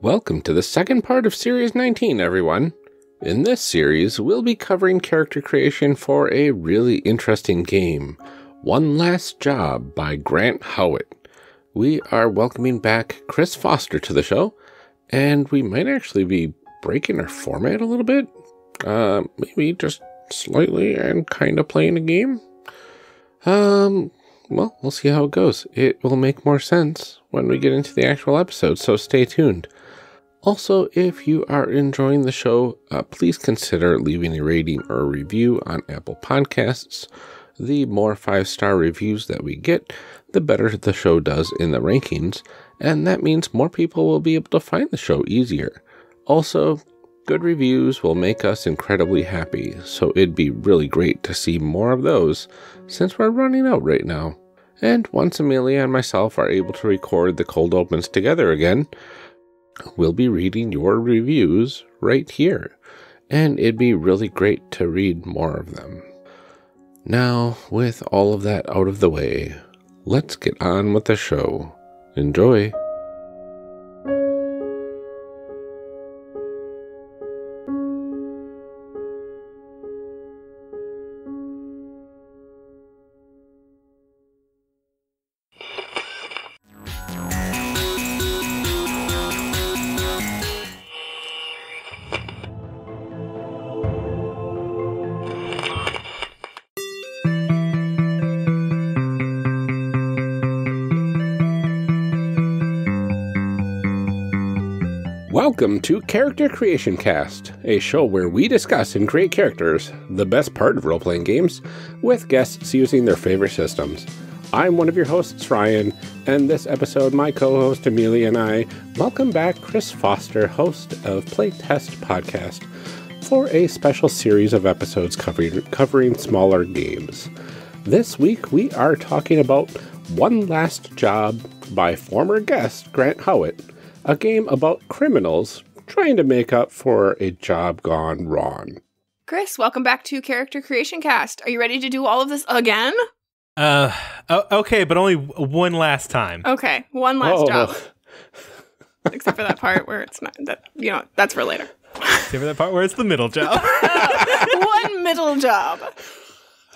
Welcome to the second part of Series 19, everyone. In this series, we'll be covering character creation for a really interesting game, One Last Job by Grant Howitt. We are welcoming back Chris Foster to the show, and we might actually be breaking our format a little bit. Uh, maybe just slightly and kind of playing a game. Um, well, we'll see how it goes. It will make more sense when we get into the actual episode, so stay tuned. Also, if you are enjoying the show, uh, please consider leaving a rating or a review on Apple Podcasts. The more five star reviews that we get, the better the show does in the rankings, and that means more people will be able to find the show easier. Also, good reviews will make us incredibly happy, so it'd be really great to see more of those since we're running out right now. And once Amelia and myself are able to record the cold opens together again, we'll be reading your reviews right here, and it'd be really great to read more of them. Now, with all of that out of the way, let's get on with the show. Enjoy! Welcome to Character Creation Cast, a show where we discuss and create characters, the best part of role playing games, with guests using their favorite systems. I'm one of your hosts, Ryan, and this episode, my co host Amelia and I welcome back Chris Foster, host of Playtest Podcast, for a special series of episodes covering, covering smaller games. This week, we are talking about One Last Job by former guest Grant Howitt a game about criminals trying to make up for a job gone wrong. Chris, welcome back to Character Creation Cast. Are you ready to do all of this again? Uh, okay, but only one last time. Okay, one last oh. job. Except for that part where it's not that you know that's for later. Except for that part where it's the middle job. one middle job.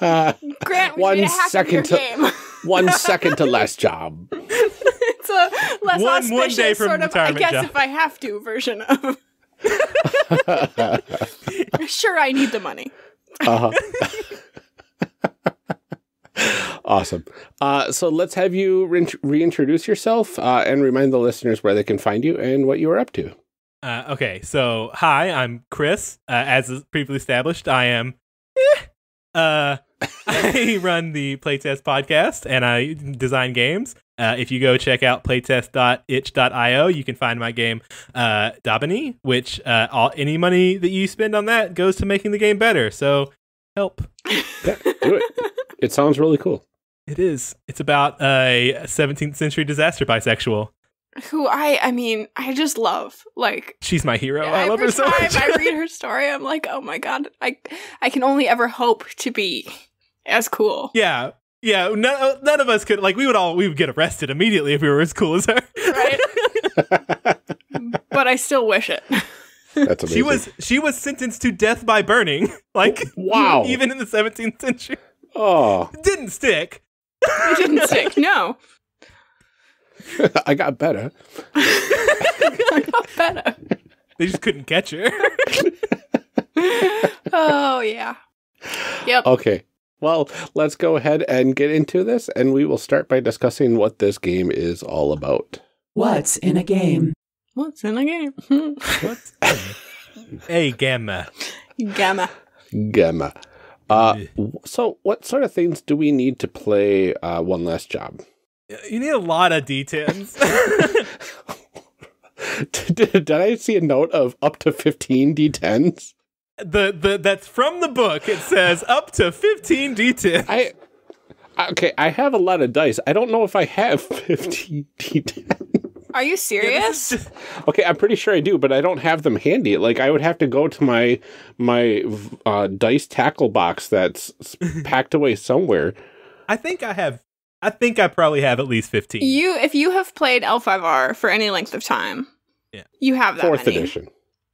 Uh, Grant, one second to one second to last job it's a less one, auspicious one day from sort of, I guess job. if I have to version of. sure, I need the money. uh-huh. awesome. Uh, so let's have you re- reintroduce yourself uh, and remind the listeners where they can find you and what you are up to. Uh, okay, so hi, I'm Chris. Uh, as previously established, I am. Eh, uh, I run the Playtest podcast and I design games. Uh, if you go check out playtest.itch.io, you can find my game uh, Dabini, which uh, all, any money that you spend on that goes to making the game better. So help. Yeah, do it. It sounds really cool. It is. It's about a 17th century disaster bisexual. Who I, I mean, I just love. Like she's my hero. I love her so much. I read her story, I'm like, oh my god, I, I can only ever hope to be as cool. Yeah, yeah, none, uh, none of us could like we would all we would get arrested immediately if we were as cool as her. Right. but I still wish it. That's amazing. She was she was sentenced to death by burning. Like wow. Even in the 17th century. Oh. It didn't stick. It didn't stick. No. I got better. I got better. They just couldn't catch her. oh yeah. Yep. Okay. Well, let's go ahead and get into this, and we will start by discussing what this game is all about. What's in a game? What's in a game? What's a gamma? Gamma. Gamma. Uh, so, what sort of things do we need to play uh, One Last Job? You need a lot of details. did, did I see a note of up to 15 D10s? The the that's from the book. It says up to fifteen d10. I okay. I have a lot of dice. I don't know if I have fifteen d10. Are you serious? Yeah, just... Okay, I'm pretty sure I do, but I don't have them handy. Like I would have to go to my my uh, dice tackle box that's packed away somewhere. I think I have. I think I probably have at least fifteen. You, if you have played L5R for any length of time, yeah, you have that Fourth many. edition.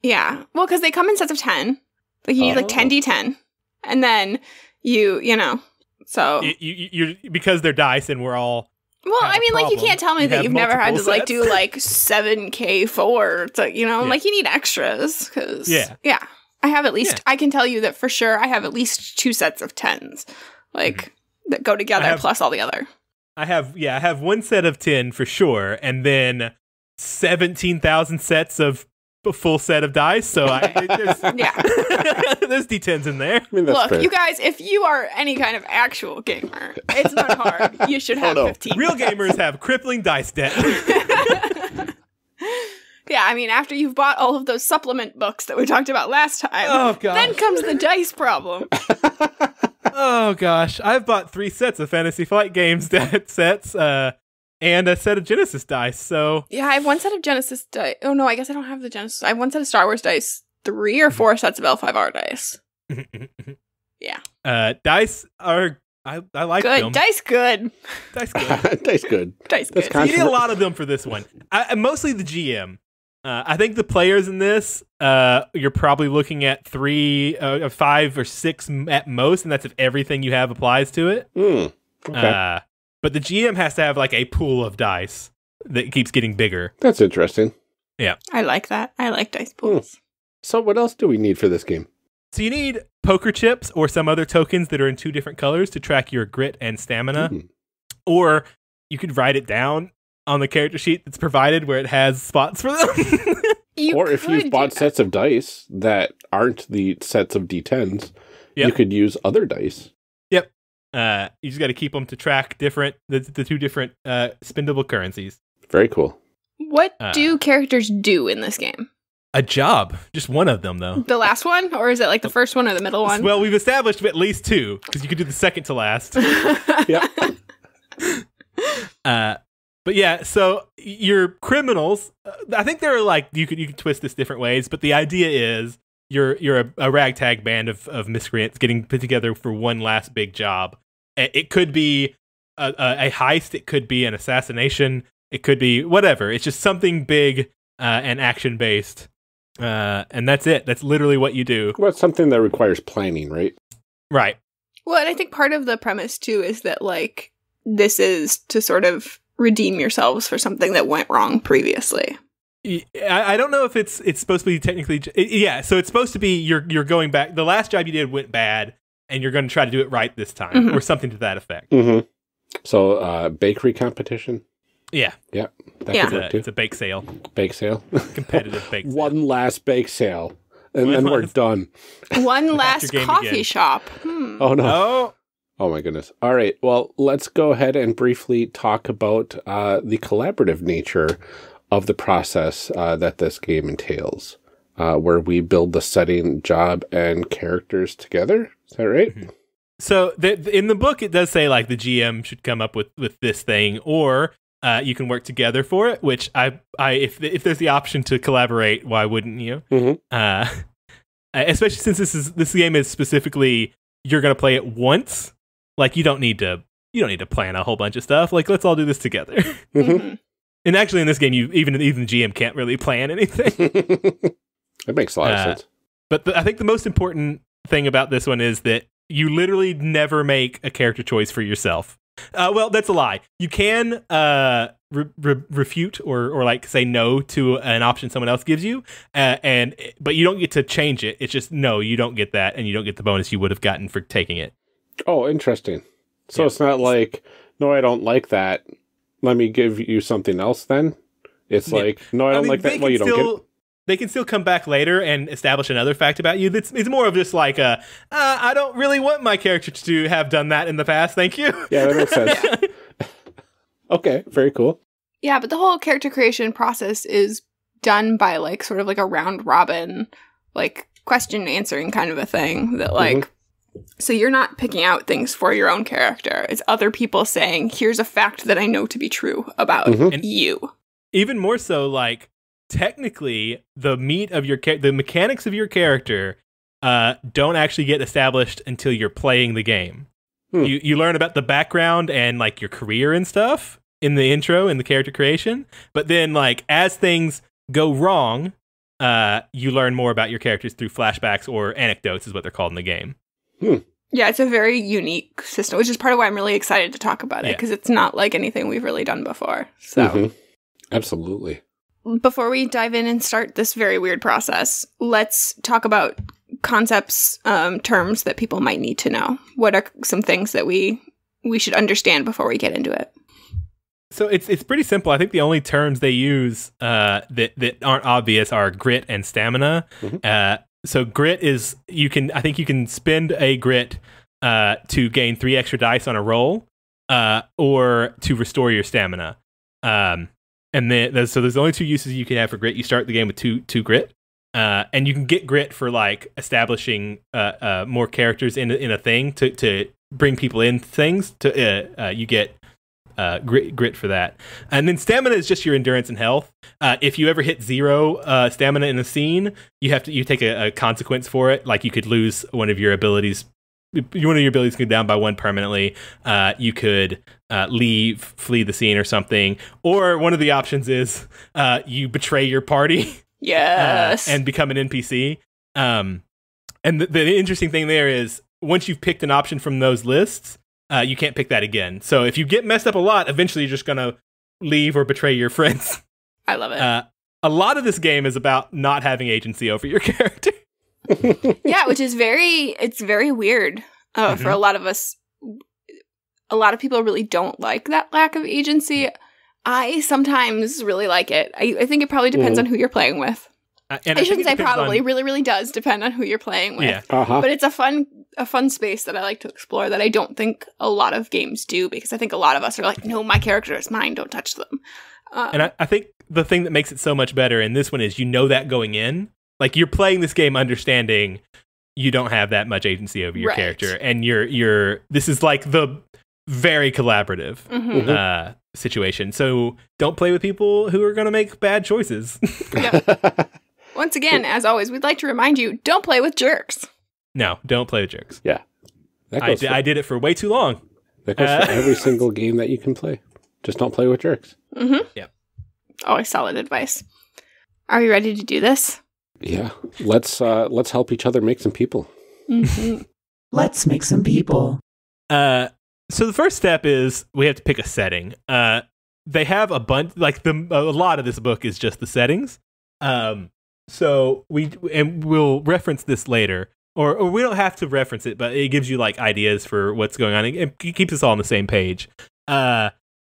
Yeah. Well, because they come in sets of 10. Like, you need like Oh. 10d10. And then you, you know, so. You, you, you're, because they're dice and we're all well, I mean, like, you can't tell me You that you've never had to, multiple like, do, like, 7k4. So, you know, Yeah. like, you need extras. Because, Yeah. Yeah. I have at least, Yeah. I can tell you that for sure I have at least two sets of 10s, like, that go together Mm-hmm. Have- plus all the other. I have yeah, I have one set of ten for sure, and then seventeen thousand sets of a full set of dice. So I there's, Yeah. there's d10s in there. I mean, Look, fair. you guys, if you are any kind of actual gamer, it's not hard. You should have no. 15. Real gamers have crippling dice debt. Yeah, I mean, after you've bought all of those supplement books that we talked about last time, Oh, gosh. then comes the dice problem. oh gosh, I've bought three sets of Fantasy Flight Games debt sets, uh, and a set of Genesys dice. So yeah, I have one set of Genesys dice. Oh no, I guess I don't have the Genesys. I have one set of Star Wars dice, three or four sets of L5R dice. Yeah. uh, dice are I I like Good them. dice, good dice good. That's good. dice, That's good. kind- you need a lot of them for this one. I, I- mostly the GM. Uh, I think the players in this, uh, you're probably looking at three, uh, five or six at most, and that's if everything you have applies to it. Hmm. Okay. But the GM has to have like a pool of dice that keeps getting bigger. that's interesting. Yeah. I like that. I like dice pools. So, what else do we need for this game? So you need poker chips or some other tokens that are in two different colors to track your grit and stamina, Hmm. or you could write it down on the character sheet that's provided where it has spots for them. You or if you've bought sets of dice that aren't the sets of d10s, you could use other dice. Uh, you just got to keep them to track different the, the two different uh, spendable currencies. Very cool. what uh, do characters do in this game? A job, just one of them though. The last one, or is it like the first one or the middle one? Well, we've established at least two because you could do the second to last. Yeah. Uh, but yeah, so your criminals. Uh, I think there are like you could you could twist this different ways, but the idea is you're you're a, a ragtag band of of miscreants getting put together for one last big job. It could be a, a, a heist. It could be an assassination. It could be whatever. It's just something big uh, and action based. Uh, and that's it. That's literally what you do. Well, it's something that requires planning, right? Right. Well, and I think part of the premise too is that like this is to sort of redeem yourselves for something that went wrong previously. I, I don't know if it's it's supposed to be technically it- yeah so it's supposed to be you're you're going back the last job you did went bad and you're going to try to do it right this time Mhm. or something to that effect Mm-hmm. So, uh, bakery competition. yeah That Yeah. could it's work a, too. it's a bake sale Bake sale. competitive bake sale. One last bake sale, and One then we're done. One last coffee again. shop. Hmm. Oh no. oh Oh my goodness. All right. Well, let's go ahead and briefly talk about uh, the collaborative nature of the process uh, that this game entails, uh, where we build the setting, job, and characters together. Is that right? so the, the- in the book it does say like the GM should come up with with this thing or uh, you can work together for it which I I if if there's the option to collaborate why wouldn't you Mhm. uh, especially since this is this game is specifically you're gonna play it once. Like you don't need to you don't need to plan a whole bunch of stuff. Like let's all do this together. Mhm. Mhm. and actually, in this game, you even even the GM can't really plan anything. that makes a lot of Uh, sense. but the, I think the most important thing about this one is that you literally never make a character choice for yourself. Uh, well, that's a lie. You can uh, re- re- refute or, or like say no to an option someone else gives you, uh, and but you don't get to change it. It's just no, you don't get that, and you don't get the bonus you would have gotten for taking it. Oh, interesting. So Yeah. it's not like, no, I don't like that. Let me give you something else then. It's Yeah. like, no, I don't mean, like that. Well, you don't get still- They can still come back later and establish another fact about you. That's it's more of just like a, uh, I don't really want my character to have done that in the past. Thank you. Yeah, that makes sense. Okay, very cool. Yeah, but the whole character creation process is done by like sort of like a round robin, like question answering kind of a thing that like so you're not picking out things for your own character. It's other people saying, "Here's a fact that I know to be true about Mhm. And- you." Even more so, like technically, the meat of your the mechanics of your character uh, don't actually get established until you're playing the game. Hmm. You you learn about the background and like your career and stuff in the intro in the character creation, but then like as things go wrong, uh, you learn more about your characters through flashbacks or anecdotes, is what they're called in the game. Yeah, it's a very unique system, which is part of why I'm really excited to talk about it Yeah. because it's not like anything we've really done before. So, Mhm. Absolutely. Before we dive in and start this very weird process, let's talk about concepts, um, terms that people might need to know. What are some things that we we should understand before we get into it? So it's it's pretty simple. I think the only terms they use uh, that that aren't obvious are grit and stamina. Mhm. Uh, so grit is you can I think you can spend a grit uh, to gain three extra dice on a roll, uh, or to restore your stamina. Um, and then so there's only two uses you can have for grit. You start the game with two two grit, uh, and you can get grit for like establishing uh, uh, more characters in a- in a thing to to bring people in things. To uh, uh, you get uh, grit, grit for that. And then stamina is just your endurance and health. If you ever hit zero stamina in a scene, you have to you take a, a consequence for it. Like you could lose one of your abilities. One of your abilities go down by one permanently. Uh, you could uh, leave, flee the scene or something. Or one of the options is uh, you betray your party uh, Yes. and become an NPC. Um, and the, the interesting thing there is once you've picked an option from those lists, uh, you can't pick that again. So if you get messed up a lot, eventually you're just gonna leave or betray your friends. I love it. Uh, a lot of this game is about not having agency over your character. yeah, which is very it's very weird uh, for Mhm. a lot of us. A lot of people really don't like that lack of agency. I sometimes really like it. I, I think it probably depends Mhm. on who you're playing with. Uh, and I, think shouldn't it say probably. on- really, really does depend on who you're playing with. yeah, Uh-huh. But it's a fun a fun space that I like to explore that I don't think a lot of games do because I think a lot of us are like, no, my character is mine. Don't touch them. Uh, and I, I think the thing that makes it so much better in this one is you know that going in, like you're playing this game understanding you don't have that much agency over your Right. character, and you're you're this is like the very collaborative mhm. Mhm. uh, situation. So don't play with people who are going to make bad choices. Once again, as always, we'd like to remind you: don't play with jerks. no, don't play with jerks. That I, goes di- for, I did it for way too long. that goes uh, for every single game that you can play. Just don't play with jerks. Mm-hmm. Yep. Always solid advice. Are you ready to do this? Yeah. Let's uh let's help each other make some people. Mm-hmm. Let's make some people. Uh, so the first step is we have to pick a setting. Uh, they have a bunch, like the a lot of this book is just the settings. Um, so we and we'll reference this later, or or we don't have to reference it, but it gives you like ideas for what's going on. It, it keeps us all on the same page. Uh,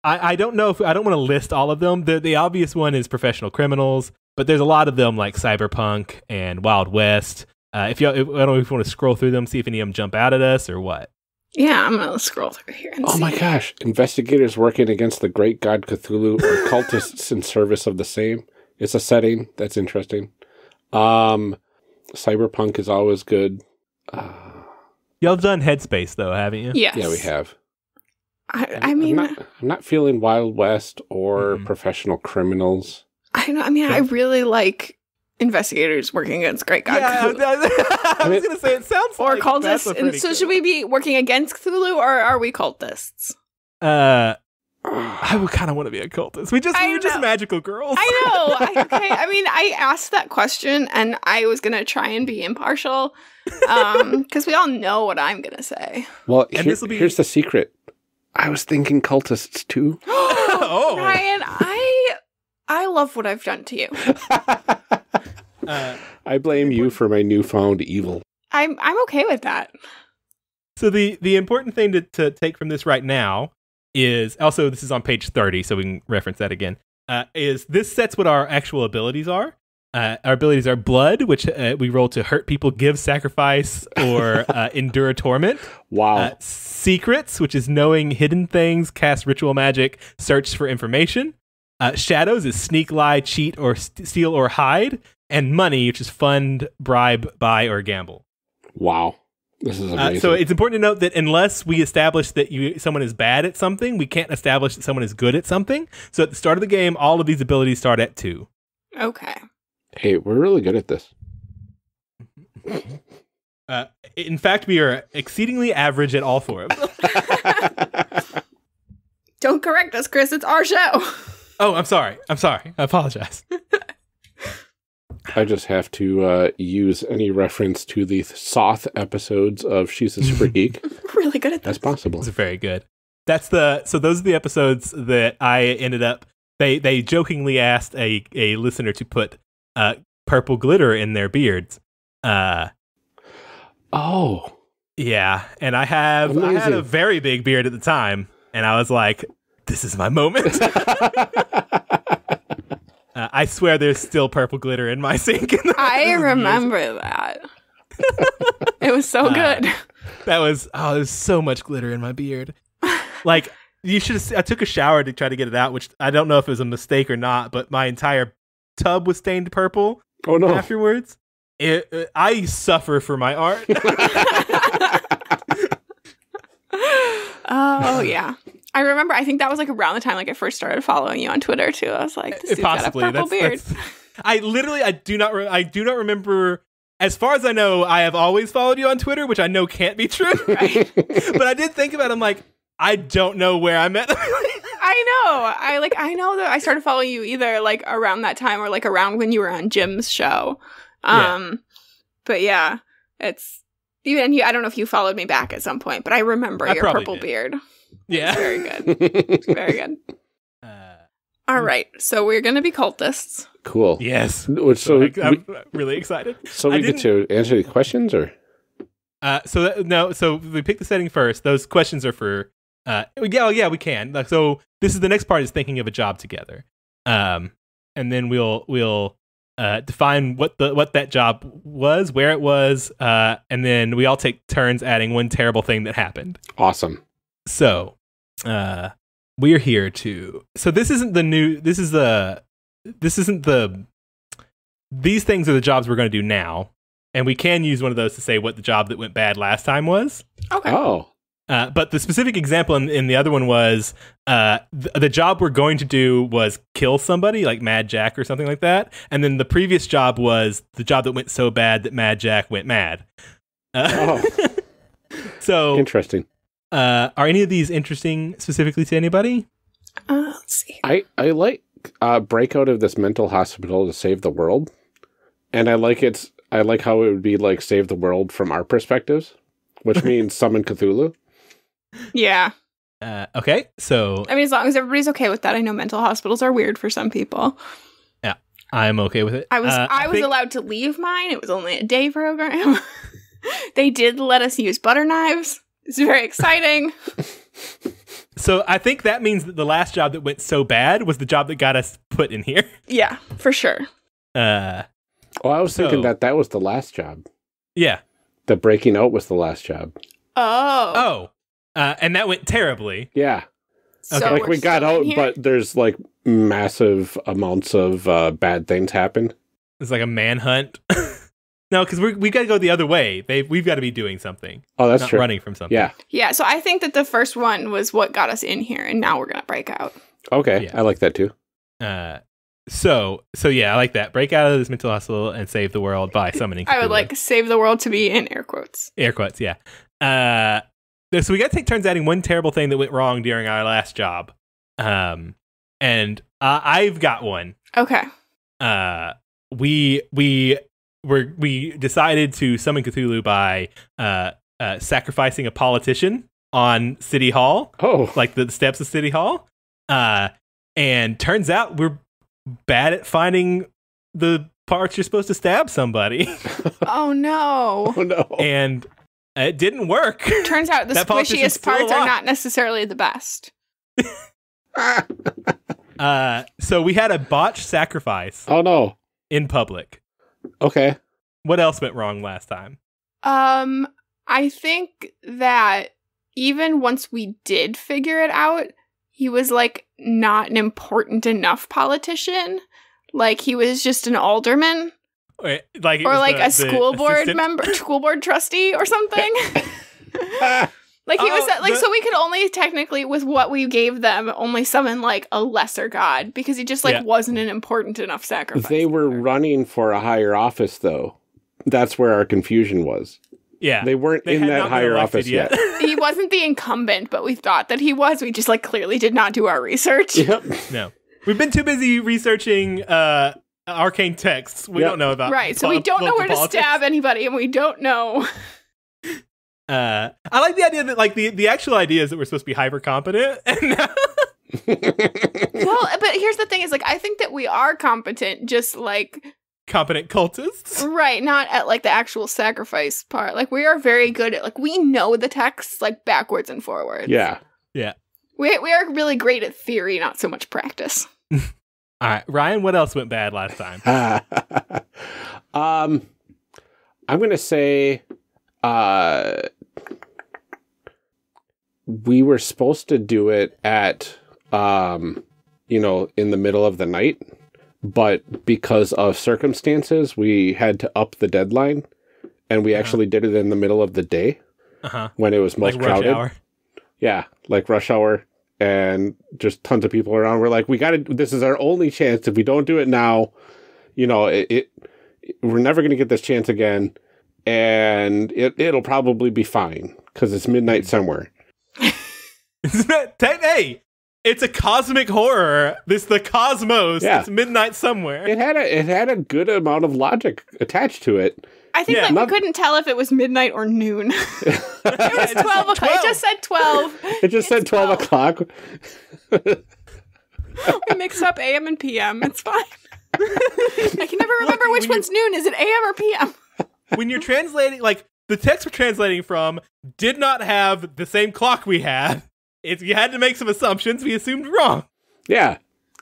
I I don't know if I don't want to list all of them. The the obvious one is professional criminals, but there's a lot of them like cyberpunk and Wild West. Uh, if you, I don't know if you want to scroll through them, see if any of them jump out at us or what. Yeah, I'm gonna scroll through here. And Oh see. my gosh. Investigators working against the great god Cthulhu or cultists in service of the same. It's a setting that's interesting. Um Cyberpunk is always good. Uh, Y'all have done Headspace though, haven't you? Yes. yeah, we have. I, I mean, I'm not, I'm not feeling Wild West or Mhm. professional criminals. I know. I mean, I really like investigators working against Great God Yeah, Cthulhu. I was gonna say it sounds or like cultists. And so, good- should we be working against Cthulhu, or are we cultists? Uh, I would kind of want to be a cultist. We just I we were just magical girls. I know. I, okay. I mean, I asked that question, and I was gonna try and be impartial, um, because we all know what I'm gonna say. Well, And here- be- here's the secret. I was thinking cultists too. Oh. Ryan, I I love what I've done to you. Uh, I blame you for my newfound evil. I'm I'm okay with that. so the the important thing to to take from this right now is also this is on page thirty, so we can reference that again. Uh, is this sets what our actual abilities are? Uh, our abilities are blood, which uh, we roll to hurt people, give sacrifice, or uh, endure torment. Wow. Uh, secrets, which is knowing hidden things, cast ritual magic, search for information. Uh, shadows is sneak, lie, cheat, or st- steal or hide. And money, which is fund, bribe, buy, or gamble. wow. This is Uh, amazing. so it's important to note that unless we establish that you someone is bad at something, we can't establish that someone is good at something. So at the start of the game, all of these abilities start at two. Okay. hey, we're really good at this. Uh, in fact, we are exceedingly average at all four of them. Don't correct us, Chris. It's our show. Oh, I'm sorry. I'm sorry. I apologize. I just have to uh, use any reference to the Soth episodes of She's a Super Geek really good at as this. possible. It's very good. That's the so those are the episodes that I ended up they they jokingly asked a a listener to put uh purple glitter in their beards. Uh Oh, yeah, and I have I had a very big beard at the time and I was like this is my moment. uh, I swear there's still purple glitter in my sink. in the- I this is years remember that. it was so Uh, good. That was oh, there's so much glitter in my beard. Like you should have. I took a shower to try to get it out, which I don't know if it was a mistake or not. But my entire tub was stained purple oh no! afterwards. It, uh, I suffer for my art. Oh yeah. I remember. I think that was like around the time like I first started following you on Twitter too. I was like, this dude's Possibly. got a purple That's, beard. that's- I literally. I do not. Re- I do not remember. As far as I know, I have always followed you on Twitter, which I know can't be true. Right. but I did think about. it. I'm like, I don't know where I met. I know. I like. I know that I started following you either like around that time or like around when you were on Jim's show. Yeah. Um, but yeah, it's even you. I don't know if you followed me back at some point, but I remember I your purple did. beard. Yeah. Very good. Very good. Uh, All right, so we're gonna be cultists. cool. yes. Which, so, So I, we, am really excited. so I we get to answer the questions, or Uh, so that, no, so we pick the setting first. Those questions are for. Uh, yeah, oh, yeah, we can. Like, so this is the next part is thinking of a job together. Um, and then we'll we'll uh define what the what that job was, where it was, uh, and then we all take turns adding one terrible thing that happened. awesome. So, uh, we're here to. So this isn't the new. This is the. This isn't the. These things are the jobs we're going to do now, and we can use one of those to say what the job that went bad last time was. Okay. Oh, Uh, but the specific example in, in the other one was uh, th- the job we're going to do was kill somebody, like Mad Jack or something like that. And then the previous job was the job that went so bad that Mad Jack went mad. Uh, so, interesting. Uh, are any of these interesting specifically to anybody? Uh, let's see. I I like uh, break out of this mental hospital to save the world, and I like it's I like how it would be like save the world from our perspectives, which means summon Cthulhu. Yeah. Uh, okay, so I mean, as long as everybody's okay with that, I know mental hospitals are weird for some people. Yeah, I'm okay with it. I was Uh, I, was think- allowed to leave mine. It was only a day program. they did let us use butter knives. It's very exciting. So I think that means that the last job that went so bad was the job that got us put in here. yeah, for sure. Uh, Oh, I was thinking that that was the last job. yeah. The breaking out was the last job. Oh, Oh, uh, and that went terribly. Yeah, so like we're got out, here? but there's like massive amounts of uh, bad things happen. It's like a manhunt. no, because we we got to go the other way. They we've got to be doing something, Oh, that's not true. running from something. Yeah. yeah. So I think that the first one was what got us in here, and now we're gonna break out. Okay, Yeah. I like that too. Uh, so so yeah, I like that. Break out of this mental hospital and save the world by summoning. I would like save the world to be in air quotes. air quotes. Yeah. Uh, so we got to take turns adding one terrible thing that went wrong during our last job. Um, and uh, I've got one. Okay. uh we we were we decided to summon Cthulhu by uh, uh sacrificing a politician on City Hall, Oh, like the steps of City Hall. Uh and turns out we're bad at finding the parts you're supposed to stab somebody. Oh no. oh no. and it didn't work. Turns out the That squishiest parts are not necessarily the best. Uh so we had a botched sacrifice oh no. in public. Okay. What else went wrong last time? Um, I think that even once we did figure it out, he was like not an important enough politician. Like he was just an alderman Wait, Like or like the- a the school board assistant- member, school board trustee or something. like he was Oh, like the- so we could only technically with what we gave them only summon like a lesser god because he just like Yeah. wasn't an important enough sacrifice. they were there. running for a higher office, though. That's where our confusion was. Yeah. They weren't They in that higher office yet. he wasn't the incumbent, but we thought that he was. We just like clearly did not do our research. yep. no. We've been too busy researching uh arcane texts. We Yep. don't know about right. So we don't know local where to politics. stab anybody, and we don't know. Uh, I like the idea that like the the actual idea is that we're supposed to be hyper competent, and now- well, but here's the thing: is like I think that we are competent, just like competent cultists. right, not at like the actual sacrifice part. Like we are very good at like we know the text like backwards and forwards. Yeah. Yeah. we we are really great at theory, not so much practice. All right, Ryan, what else went bad last time? um, I'm gonna say, uh, we were supposed to do it at, um, you know, in the middle of the night, but because of circumstances, we had to up the deadline, and we Uh-huh. actually did it in the middle of the day Uh huh. when it was most Like crowded. hour. Yeah, like rush hour and just tons of people around. We're like, we got to. This is our only chance. If we don't do it now, you know, it. it we're never going to get this chance again, and it it'll probably be fine because it's midnight somewhere. Isn't that te- hey? It's a cosmic horror. This the cosmos. Yeah. It's midnight somewhere. It had a it had a good amount of logic attached to it. I think Yeah. like Not- we couldn't tell if it was midnight or noon. it was twelve o'clock. It just said twelve. It just said twelve 12. o'clock. we mix up AM and PM. It's fine. I can never remember Look, which one's noon. Is it AM or PM? when you're translating, like the text we're translating from did not have the same clock we had. It, you had to make some assumptions. We assumed wrong. yeah.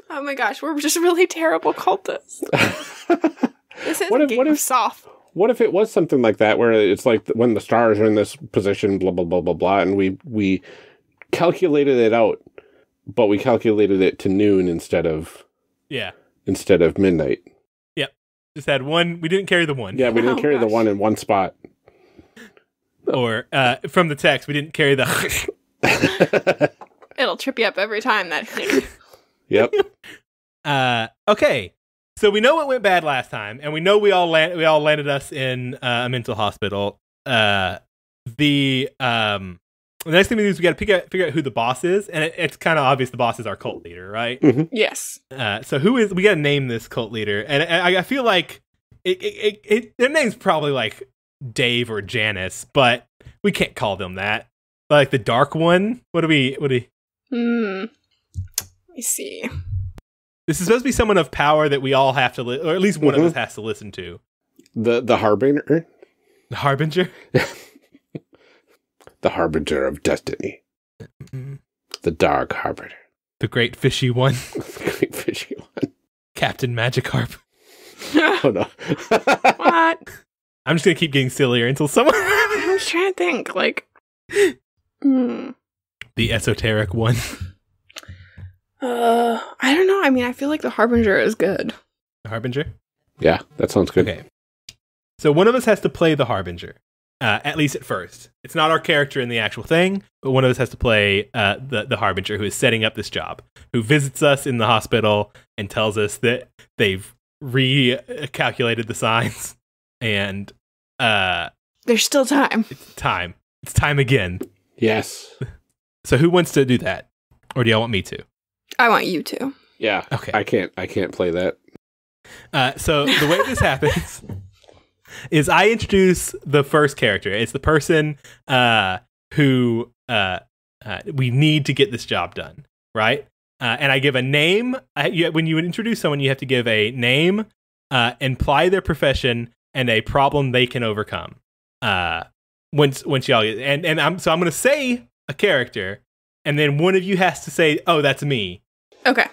Oh my gosh, we're just really terrible cultists. This is What a if- game what of if- soft. What if it was something like that, where it's like when the stars are in this position, blah blah blah blah blah, and we we calculated it out, but we calculated it to noon instead of Yeah. instead of midnight. Yep, just had one. We didn't carry the one. Yeah, we didn't Oh, carry the one in one spot. Or uh, from the text, we didn't carry the. It'll trip you up every time. That yep. uh, okay. So we know what went bad last time, and we know we all land- we all landed us in uh, a mental hospital. Uh, the um, the next thing we do is we got to figure out, figure out who the boss is, and it, it's kind of obvious the boss is our cult leader, right? yes. Uh, so who is we got to name this cult leader, and I, I feel like it, it, it, it their name's probably like Dave or Janice, but we can't call them that. Like the dark one. What do we? What do we? Hmm. Let me see. This is supposed to be someone of power that we all have to, li- or at least one Mhm. of us has to listen to. The the harbinger, The harbinger. the harbinger of destiny, the dark harbinger, The great fishy one, the great fishy one. Captain Magikarp. Oh no. what? I'm just gonna keep getting sillier until someone. I'm trying to think. Like, hmm. the esoteric one. Uh, I don't know. I mean, I feel like the harbinger is good. The harbinger. yeah, that sounds good. Okay. So one of us has to play the harbinger, uh, at least at first. It's not our character in the actual thing, but one of us has to play uh, the the harbinger who is setting up this job, who visits us in the hospital and tells us that they've recalculated the signs and uh, There's still time. it's time. It's time again. Yes. So who wants to do that, or do y'all want me to? I want you to. Yeah. Okay. I can't. I can't play that. Uh, so the way this happens is I introduce the first character. It's the person uh, who uh, uh, we need to get this job done, right? Uh, and I give a name. I, you, when you introduce someone, you have to give a name, uh, imply their profession, and a problem they can overcome. Uh, once once y'all get, and and I'm so I'm going to say a character, and then one of you has to say, "Oh, that's me." Okay.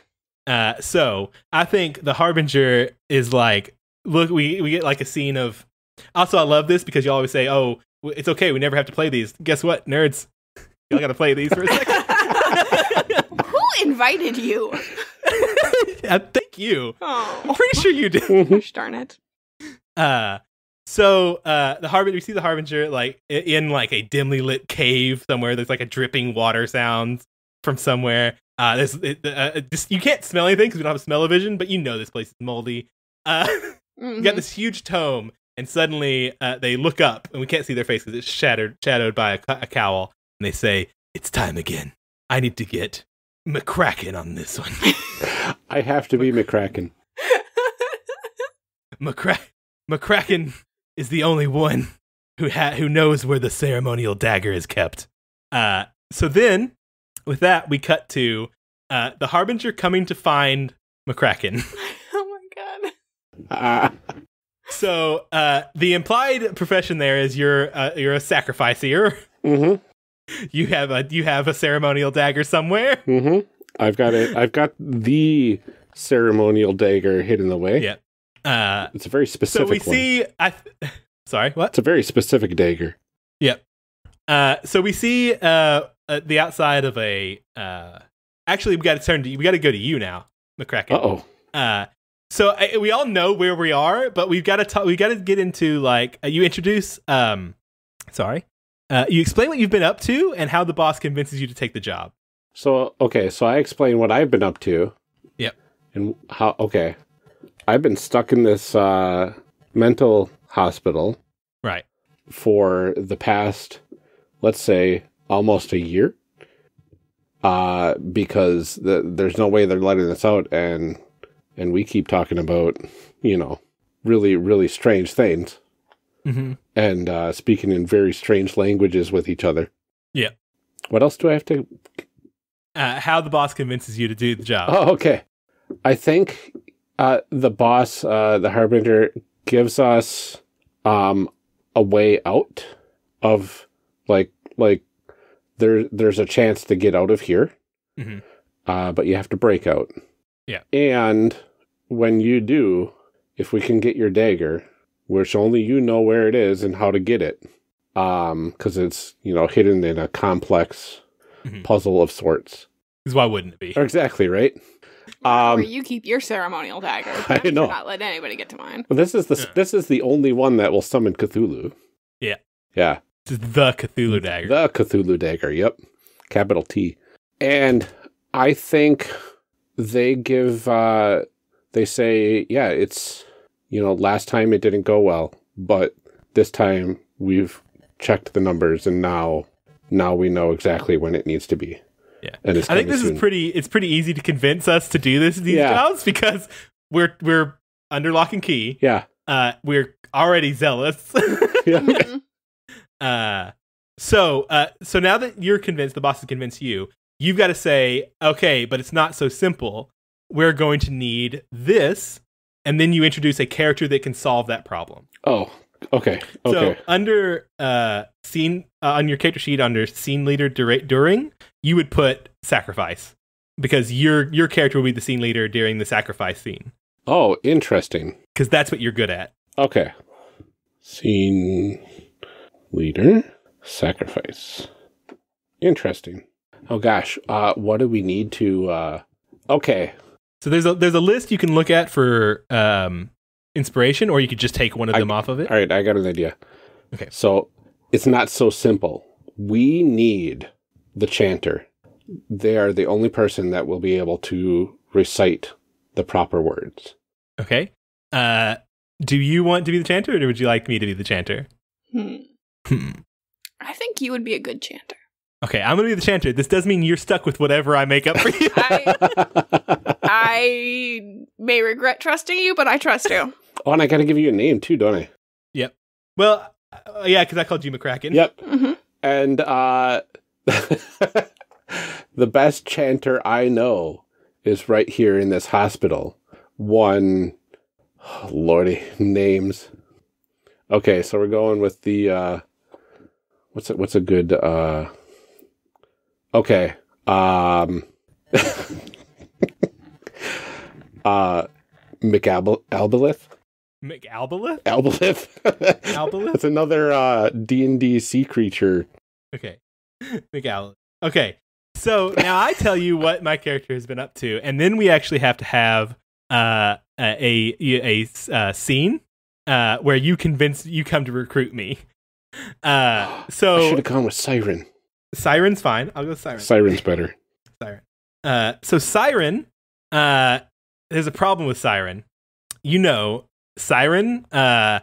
Uh, so I think the Harbinger is like, look, we we get like a scene of. Also, I love this because you always say, "Oh, it's okay, we never have to play these." Guess what, nerds? Y'all got to play these for a second. Who invited you? Uh, Thank you. Oh, I'm pretty sure you did. gosh darn it. Uh, so uh, the Harbinger, we see the Harbinger like in like a dimly lit cave somewhere. There's like a dripping water sounds from somewhere. Uh, this uh, just, you can't smell anything because we don't have smell-o-vision, but you know this place is moldy. Uh, we Mhm. got this huge tome, and suddenly uh, they look up, and we can't see their face because it's shattered, shadowed by a, co- a cowl. And they say, "It's time again. I need to get McCracken on this one." I have to be McCracken. McCra- McCracken is the only one who ha- who knows where the ceremonial dagger is kept. Uh, so then, with that, we cut to uh, the Harbinger coming to find McCracken. oh my god. So uh, the implied profession there is you're uh, you're a sacrificer. mhm, You have a you have a ceremonial dagger somewhere. mhm. I've got it. I've got the ceremonial dagger hidden away. Yeah. Uh, It's a very specific. so we one. see. I th- sorry, what? It's a very specific dagger. Yep. Uh, so we see uh, uh the outside of a. Uh, actually, we got to turn to we got to go to you now, McCracken. Uh oh. Uh, so I, we all know where we are, but we've got to talk. We got to get into like uh, you introduce. Um, sorry, uh, you explain what you've been up to and how the boss convinces you to take the job. So okay, so I explain what I've been up to. Yep. And how okay. I've been stuck in this uh mental hospital Right. for the past let's say almost a year. Uh because the, there's no way they're letting us out and and we keep talking about, you know, really really strange things Mm-hmm. and uh speaking in very strange languages with each other. Yeah. What else do I have to Uh, how the boss convinces you to do the job. Oh, okay. I think uh, the boss, uh, the harbinger, gives us um, a way out of like like there there's a chance to get out of here, Mhm. uh, but you have to break out. Yeah. And when you do, if we can get your dagger, which only you know where it is and how to get it, um, because it's you know hidden in a complex Mhm. puzzle of sorts. Because why wouldn't it be? Exactly right. Where Um, you keep your ceremonial dagger. I know. Not let anybody get to mine. Well, this is the Yeah. this is the only one that will summon Cthulhu. Yeah. Yeah. This the Cthulhu dagger. The Cthulhu dagger. Yep. Capital T. And I think they give uh they say, yeah, it's you know, last time it didn't go well, but this time we've checked the numbers and now now we know exactly when it needs to be. Yeah. And it's I think this soon. is pretty. It's pretty easy to convince us to do this these Yeah. jobs because we're we're under lock and key. Yeah. Uh, we're already zealous. Yeah. Mhm. uh, so uh, so now that you're convinced, the boss has convinced you. You've got to say, okay, but it's not so simple. We're going to need this, and then you introduce a character that can solve that problem. oh, okay. Okay. So under uh scene uh, on your character sheet under scene leader dura- during, you would put sacrifice because your your character will be the scene leader during the sacrifice scene oh, interesting. because that's what you're good at. Okay. Scene leader sacrifice. Interesting. Oh gosh, uh what do we need to uh Okay. So there's a there's a list you can look at for um inspiration, or you could just take one of I- them off of it. All right, I got an idea. Okay. So, it's not so simple. We need the chanter. They are the only person that will be able to recite the proper words. Okay. Uh, do you want to be the chanter, or would you like me to be the chanter? Hmm. Hmm. I think you would be a good chanter. Okay, I'm gonna be the chanter. This does mean you're stuck with whatever I make up for you. I- I may regret trusting you, but I trust you. oh, and I got to give you a name too, don't I? Yep. Well, uh, yeah, because I called you McCracken. Yep. hmm And uh the best chanter I know is right here in this hospital. One oh, lordy names. Okay, so we're going with the uh what's a, what's a good uh Okay. Um uh McAboleth? McAboleth. Aboleth? Aboleth? That's another uh D&D sea creature. Okay. McAllen. Okay. So now I tell you what my character has been up to, and then we actually have to have uh, a a, a uh, scene uh, where you convince you come to recruit me. Uh, I should have gone with Siren. Siren's fine. I'll go Siren. Siren's better. Siren. Uh, so Siren, uh, there's a problem with Siren. You know, Siren uh,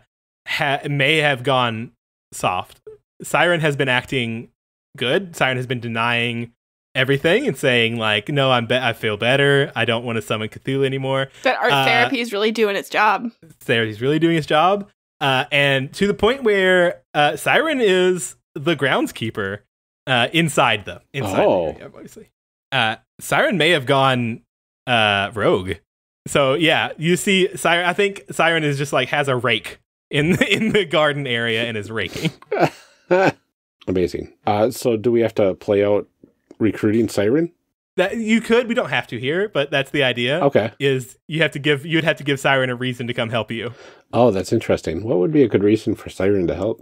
ha- may have gone soft. Siren has been acting good. Siren has been denying everything and saying like, "No, I'm be- I feel better. I don't want to summon Cthulhu anymore." That art Uh, therapy is really doing its job. there he's really doing his job uh, and to the point where uh, siren is the groundskeeper uh, inside the inside Oh. the area, obviously uh, siren may have gone uh, rogue so yeah you see siren i think siren is just like has a rake in the, in the garden area and is raking Amazing. Uh, so do we have to play out recruiting Siren? that you could we don't have to here but that's the idea Okay. is you have to give you'd have to give siren a reason to come help you Oh, that's interesting. What would be a good reason for Siren to help?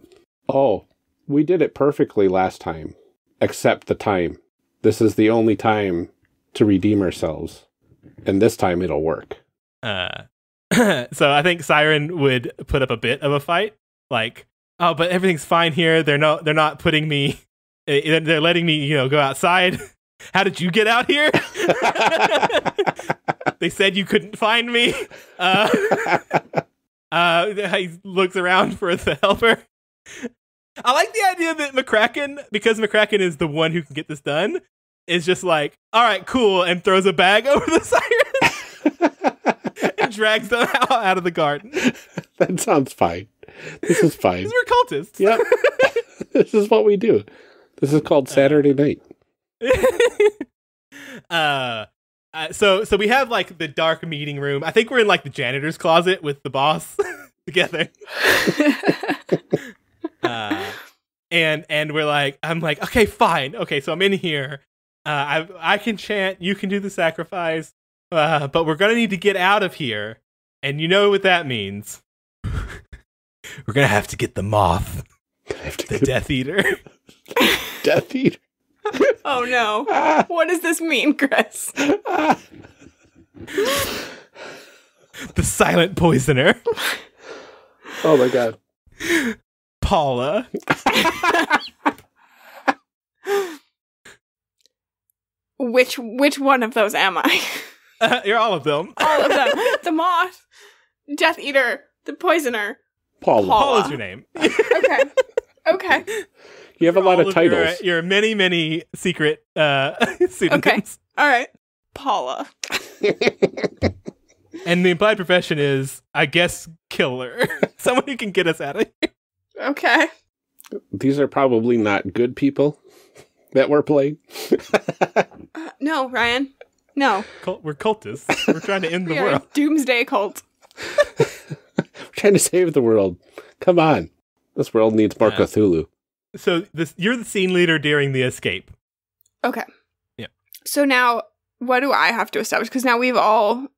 Oh, we did it perfectly last time, except the time. This is the only time to redeem ourselves, and this time it'll work. Uh, so I think Siren would put up a bit of a fight, like, oh, but everything's fine here. They're not. They're not putting me. eh, They're letting me, you know, go outside. How did you get out here? they said you couldn't find me. Uh, uh, he looks around for the helper. I like the idea that McCracken, because McCracken is the one who can get this done, is just like, all right, cool, and throws a bag over the siren drags them out, of the garden. that sounds fine. This is fine. Because we're cultists. yep. this is what we do. This is called Saturday night. uh, uh, so so we have like the dark meeting room. I think we're in like the janitor's closet with the boss together. Uh, and and we're like, I'm like, okay, fine, okay, so I'm in here. Uh, I I can chant, you can do the sacrifice, uh, but we're gonna need to get out of here, and you know what that means. we're gonna have to get the moth, I have to the get Death Eater. Death Eater. oh no. Ah, What does this mean, Chris? ah. the silent poisoner, Oh my god. Paula. Which which one of those am I? Uh, you're all of them. All of them. the moth, Death Eater, the poisoner. Paula. Paul. Paula's your name. Okay. Okay. You have a lot All of your- titles. Your, many, many secret uh, pseudonyms. All right. Paula. And the implied profession is, I guess, killer. Someone who can get us out of here. Okay. These are probably not good people that we're playing. Uh, no, Ryan. No. Cult- we're cultists. We're trying to end the We are a world. doomsday cult. We're trying to save the world. Come on. This world needs more Yeah. Cthulhu. So this, you're the scene leader during the escape. Okay. Yeah. So now, what do I have to establish? Because now we've all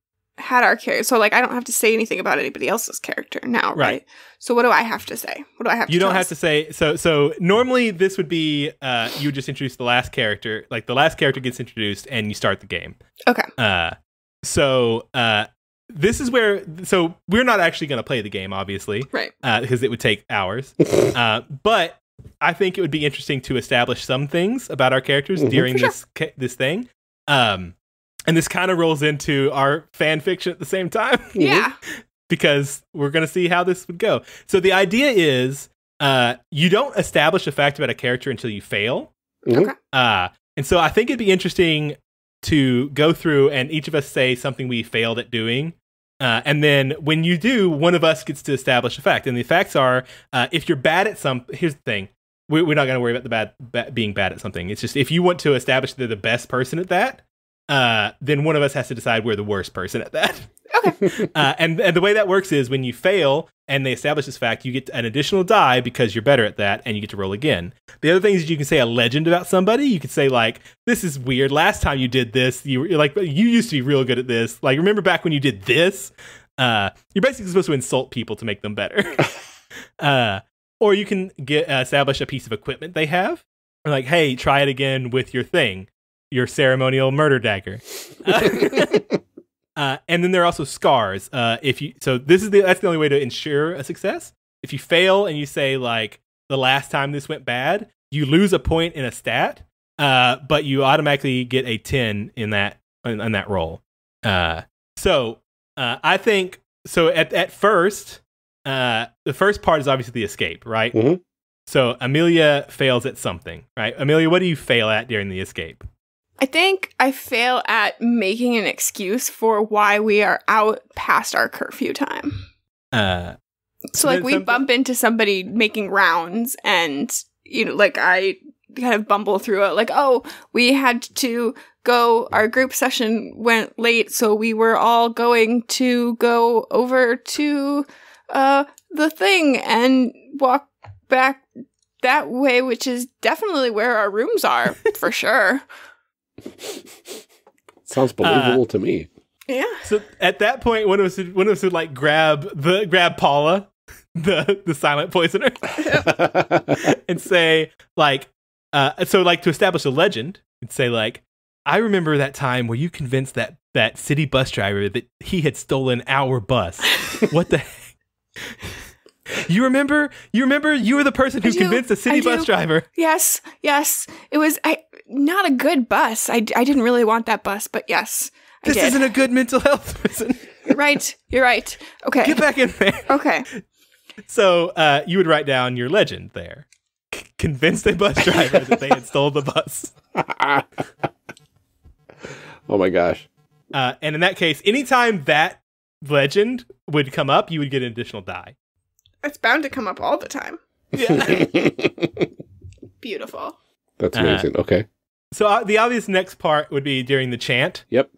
had our character. So, like, I don't have to say anything about anybody else's character now, right? Right. So, what do I have to say? What do I have to You don't tell have us? to say so. So normally this would be uh, you would just introduce the last character. Like the last character gets introduced, and you start the game. Okay. Uh, so uh, this is where. So we're not actually going to play the game, obviously. Right. because it would take hours. uh, but I think it would be interesting to establish some things about our characters Mhm. during For sure. this ca- this thing. Um, and this kind of rolls into our fan fiction at the same time Yeah. because we're going to see how this would go. So the idea is uh, you don't establish a fact about a character until you fail. Mhm. Okay. Uh, and so I think it'd be interesting to go through and each of us say something we failed at doing. Uh, and then when you do, one of us gets to establish a fact. And the facts are uh, if you're bad at some, here's the thing. We- We're not going to worry about the bad, ba- being bad at something. It's just if you want to establish they're the best person at that, uh, then one of us has to decide we're the worst person at that. Okay. Uh, and, and the way that works is when you fail and they establish this fact, you get an additional die because you're better at that and you get to roll again. The other thing is you can say a legend about somebody. You could say like, "This is weird. Last time you did this, you were like you used to be real good at this. Like remember back when you did this." Uh, you're basically supposed to insult people to make them better. uh, or you can get uh, establish a piece of equipment they have. Or like, hey, try it again with your thing, your ceremonial murder dagger. Uh, and then there are also scars. Uh, if you so this is the that's the only way to ensure a success. If you fail and you say like the last time this went bad, you lose a point in a stat, uh, but you automatically get a ten in that in, in that roll. Uh, so uh, I think so. At at first, uh, the first part is obviously the escape, right? Mhm. So Amelia fails at something, right? Amelia, what do you fail at during the escape? I think I fail at making an excuse for why we are out past our curfew time. Uh, So like we bump into somebody making rounds and you know like I kind of bumble through it like oh we had to go our group session went late so we were all going to go over to uh the thing and walk back that way which is definitely where our rooms are for sure. Sounds believable to me. Yeah. so at that point, one of us would, one of us would like grab the grab Paula, the the silent poisoner, and say like, uh, so like to establish a legend, and say like, I remember that time where you convinced that that city bus driver that he had stolen our bus. what the? heck? You remember? You remember? You were the person who do, convinced the city I bus do. driver. Yes, yes. It was I not a good bus. I, I didn't really want that bus, but yes, I This did. isn't a good mental health person. You're right. You're right. Okay. Get back in there. Okay. So uh, you would write down your legend there. C- convince a bus driver that they had stole the bus. oh my gosh. Uh, and in that case, anytime that legend would come up, you would get an additional die. It's bound to come up all the time. Yeah. Beautiful. That's Uh-huh. amazing. Okay. So uh, the obvious next part would be during the chant Yep.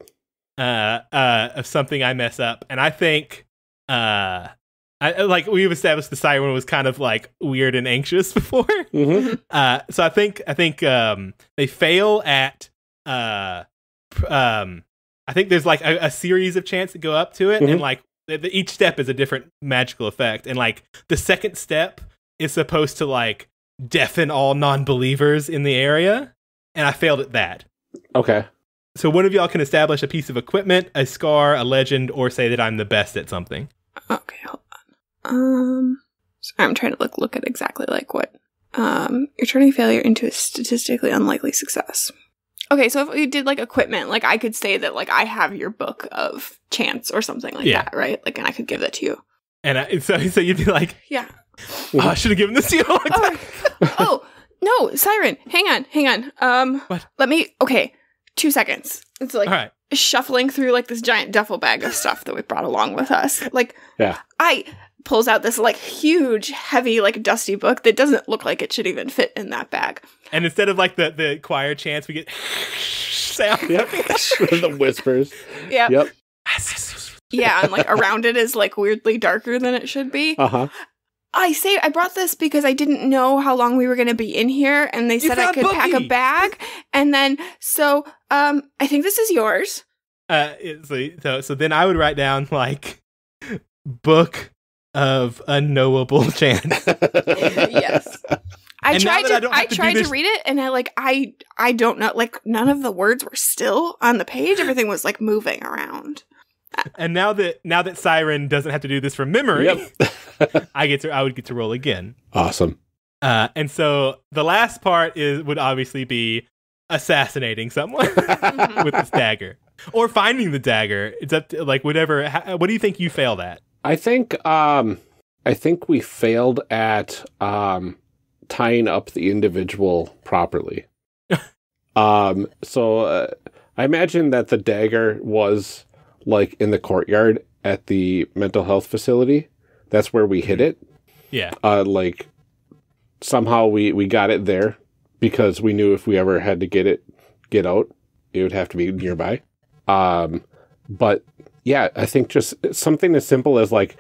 uh, uh, of something I mess up, and I think. Uh, I, like we've established, the siren was kind of like weird and anxious before. hmm Uh, so I think I think um, they fail at uh, um, I think there's like a, a series of chants that go up to it, Mhm. and like the, the- each step is a different magical effect, and like the second step is supposed to like deafen all non-believers in the area, and I failed at that. Okay. So one of y'all can establish a piece of equipment, a scar, a legend, or say that I'm the best at something. Okay, hold on. Um sorry, I'm trying to look look at exactly like what um you're turning failure into a statistically unlikely success. Okay, so if we did like equipment, like I could say that like I have your book of chance or something like Yeah. that, right? Like and I could give that to you. And I, so so you'd be like, Yeah. oh, I should have given this to you. a long time Oh, oh no, Siren, hang on, hang on. Um, What? Let me. Okay, two seconds. It's like All right. shuffling through like this giant duffel bag of stuff that we brought along with us. Like, Yeah. I pulls out this like huge, heavy, like dusty book that doesn't look like it should even fit in that bag. And instead of like the, the choir chants, we get sound. Yep. the whispers. Yeah, Yep. yeah, and like around it is like weirdly darker than it should be. Uh huh. I say I brought this because I didn't know how long we were going to be in here, and they said I could pack a bag, and then so um, I think this is yours. Uh, so, so so then I would write down like book of unknowable chants. yes. I And tried to I I, to tried to read it and I like I I don't know like none of the words were still on the page. Everything was like moving around. And now that now that Siren doesn't have to do this from memory, Yep. I get to I would get to roll again. awesome. Uh, and so the last part is would obviously be assassinating someone with this dagger or finding the dagger. It's up to like whatever. ha- What do you think you failed at? I think um I think we failed at um tying up the individual properly. um so uh, I imagine that the dagger was like in the courtyard at the mental health facility. That's where we hid it. Yeah. Uh like somehow we we got it there because we knew if we ever had to get it get out, it would have to be nearby. Um but yeah, I think just something as simple as like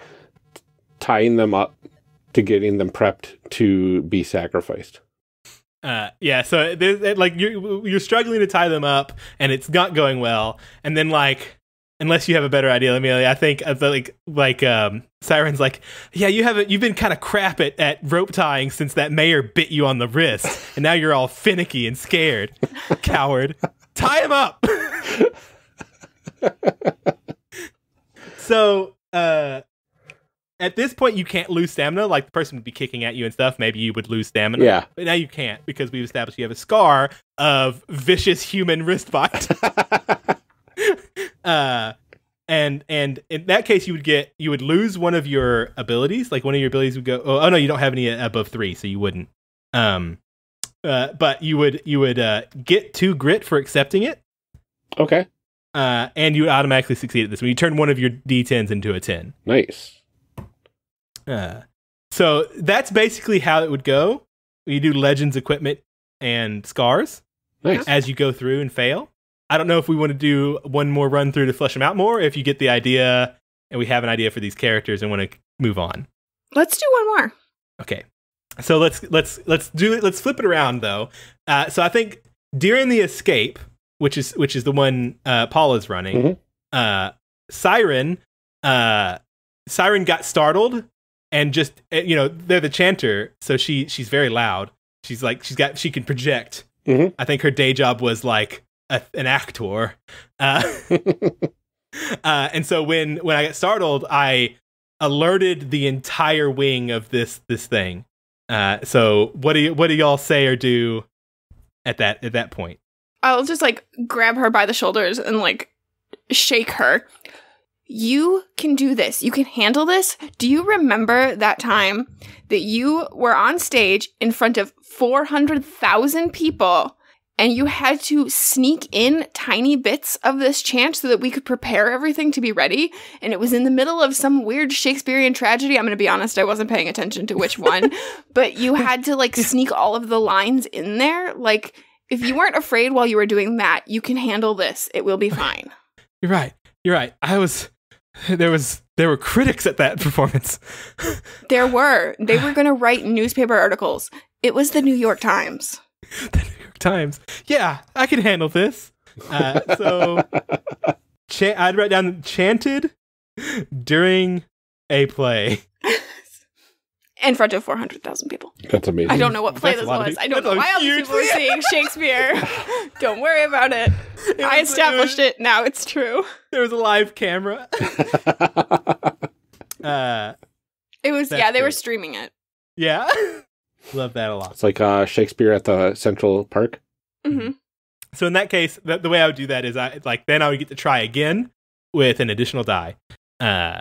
tying them up to getting them prepped to be sacrificed. Uh, yeah, so it- like you're you're struggling to tie them up, and it's not going well. And then like, unless you have a better idea, Amelia, I think uh, like like um, Siren's like, yeah, you haven't you've been kind of crap at, at rope tying since that mayor bit you on the wrist, and now you're all finicky and scared, coward. Tie him up. so uh. At this point, you can't lose stamina. Like the person would be kicking at you and stuff. Maybe you would lose stamina. Yeah. But now you can't because we've established you have a scar of vicious human wrist bite. uh, and and in that case, you would get you would lose one of your abilities. Like one of your abilities would go. Oh, oh no, you don't have any above three, so you wouldn't. Um, uh, but you would you would uh, get two grit for accepting it, Okay. uh, and you would automatically succeed at this when you turn one of your d10s into a ten. Nice. Uh, so that's basically how it would go. You do legends equipment and scars Nice. as you go through and fail. I don't know if we want to do one more run through to flesh them out more. If you get the idea and we have an idea for these characters and want to move on. Let's do one more. Okay. So let's let's let's do it. Let's flip it around though. Uh, so I think during the escape, which is which is the one uh, Paula's running, Mhm. uh, Siren, uh, Siren got startled and just uh, you know they're the chanter, so she she's very loud. She's like she's got she can project. Mhm. I think her day job was like a, an actor. Uh, uh, and so when when I got startled, I alerted the entire wing of this this thing. Uh, so what do you what do y'all say or do at that at that point? I'll just like grab her by the shoulders and like shake her. You can do this. You can handle this. Do you remember that time that you were on stage in front of 400,000 people and you had to sneak in tiny bits of this chant so that we could prepare everything to be ready? And it was in the middle of some weird Shakespearean tragedy. I'm going to be honest, I wasn't paying attention to which one, but you had to like sneak all of the lines in there. Like, if you weren't afraid while you were doing that, you can handle this. It will be fine. You're right. You're right. I was there was there were critics at that performance. There were. They were going to write newspaper articles. It was the New York Times. The New York Times. Yeah, I can handle this. Uh, so cha- I'd write down chanted during a play. In front of 400,000 people. That's amazing. I don't know what play That's this lot of was. I don't That's know why all these people were seeing Shakespeare. don't worry about it. I was- established it. Now it's true. There was a live camera. Uh, It was, yeah, they were streaming it. yeah, love that a lot. It's like uh, Shakespeare at the Central Park. hmm So in that case, the, the way I would do that is I like then I would get to try again with an additional die. Uh,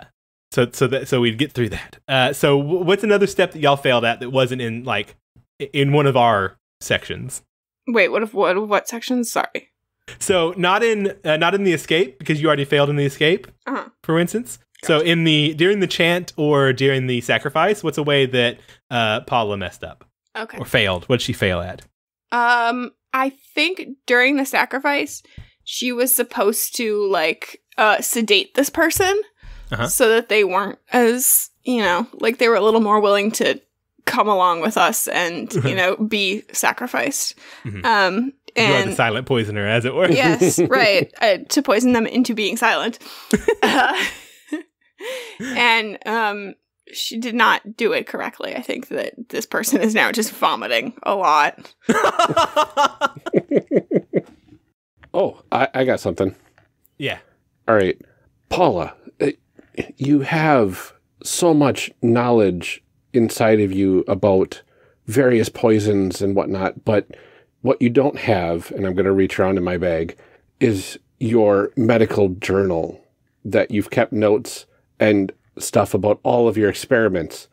so so that so we'd get through that. Uh, so w- what's another step that y'all failed at that wasn't in like in one of our sections? Wait, what if what what sections? Sorry. So not in uh, not in the escape because you already failed in the escape, Uh-huh. for instance. So in the during the chant or during the sacrifice, what's a way that uh, Paula messed up Okay. or failed? What did she fail at? Um, I think during the sacrifice, she was supposed to like uh sedate this person Uh-huh. so that they weren't as you know like they were a little more willing to come along with us and you know be sacrificed. Mhm. Um, you are the and silent poisoner, as it were. yes, right, uh, to poison them into being silent. And um. She did not do it correctly. I think that this person is now just vomiting a lot. Oh, I, I got something. yeah. All right, Paula, uh, you have so much knowledge inside of you about various poisons and whatnot, but what you don't have, and I'm going to reach around in my bag, is your medical journal that you've kept notes and stuff about all of your experiments.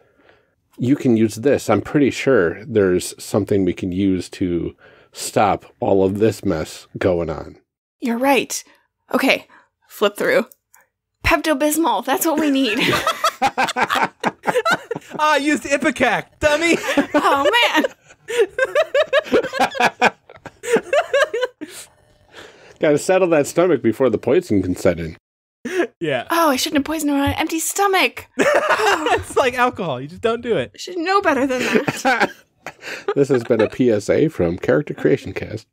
You can use this. I'm pretty sure there's something we can use to stop all of this mess going on. You're right. Okay, flip through. Pepto Bismol. That's what we need. Ah, I used Ipecac, dummy. oh man. Got to settle that stomach before the poison can set in. Yeah. Oh, I shouldn't have poisoned her on an empty stomach. it's like alcohol. You just don't do it. I should know better than that. this has been a PSA from Character Creation Cast.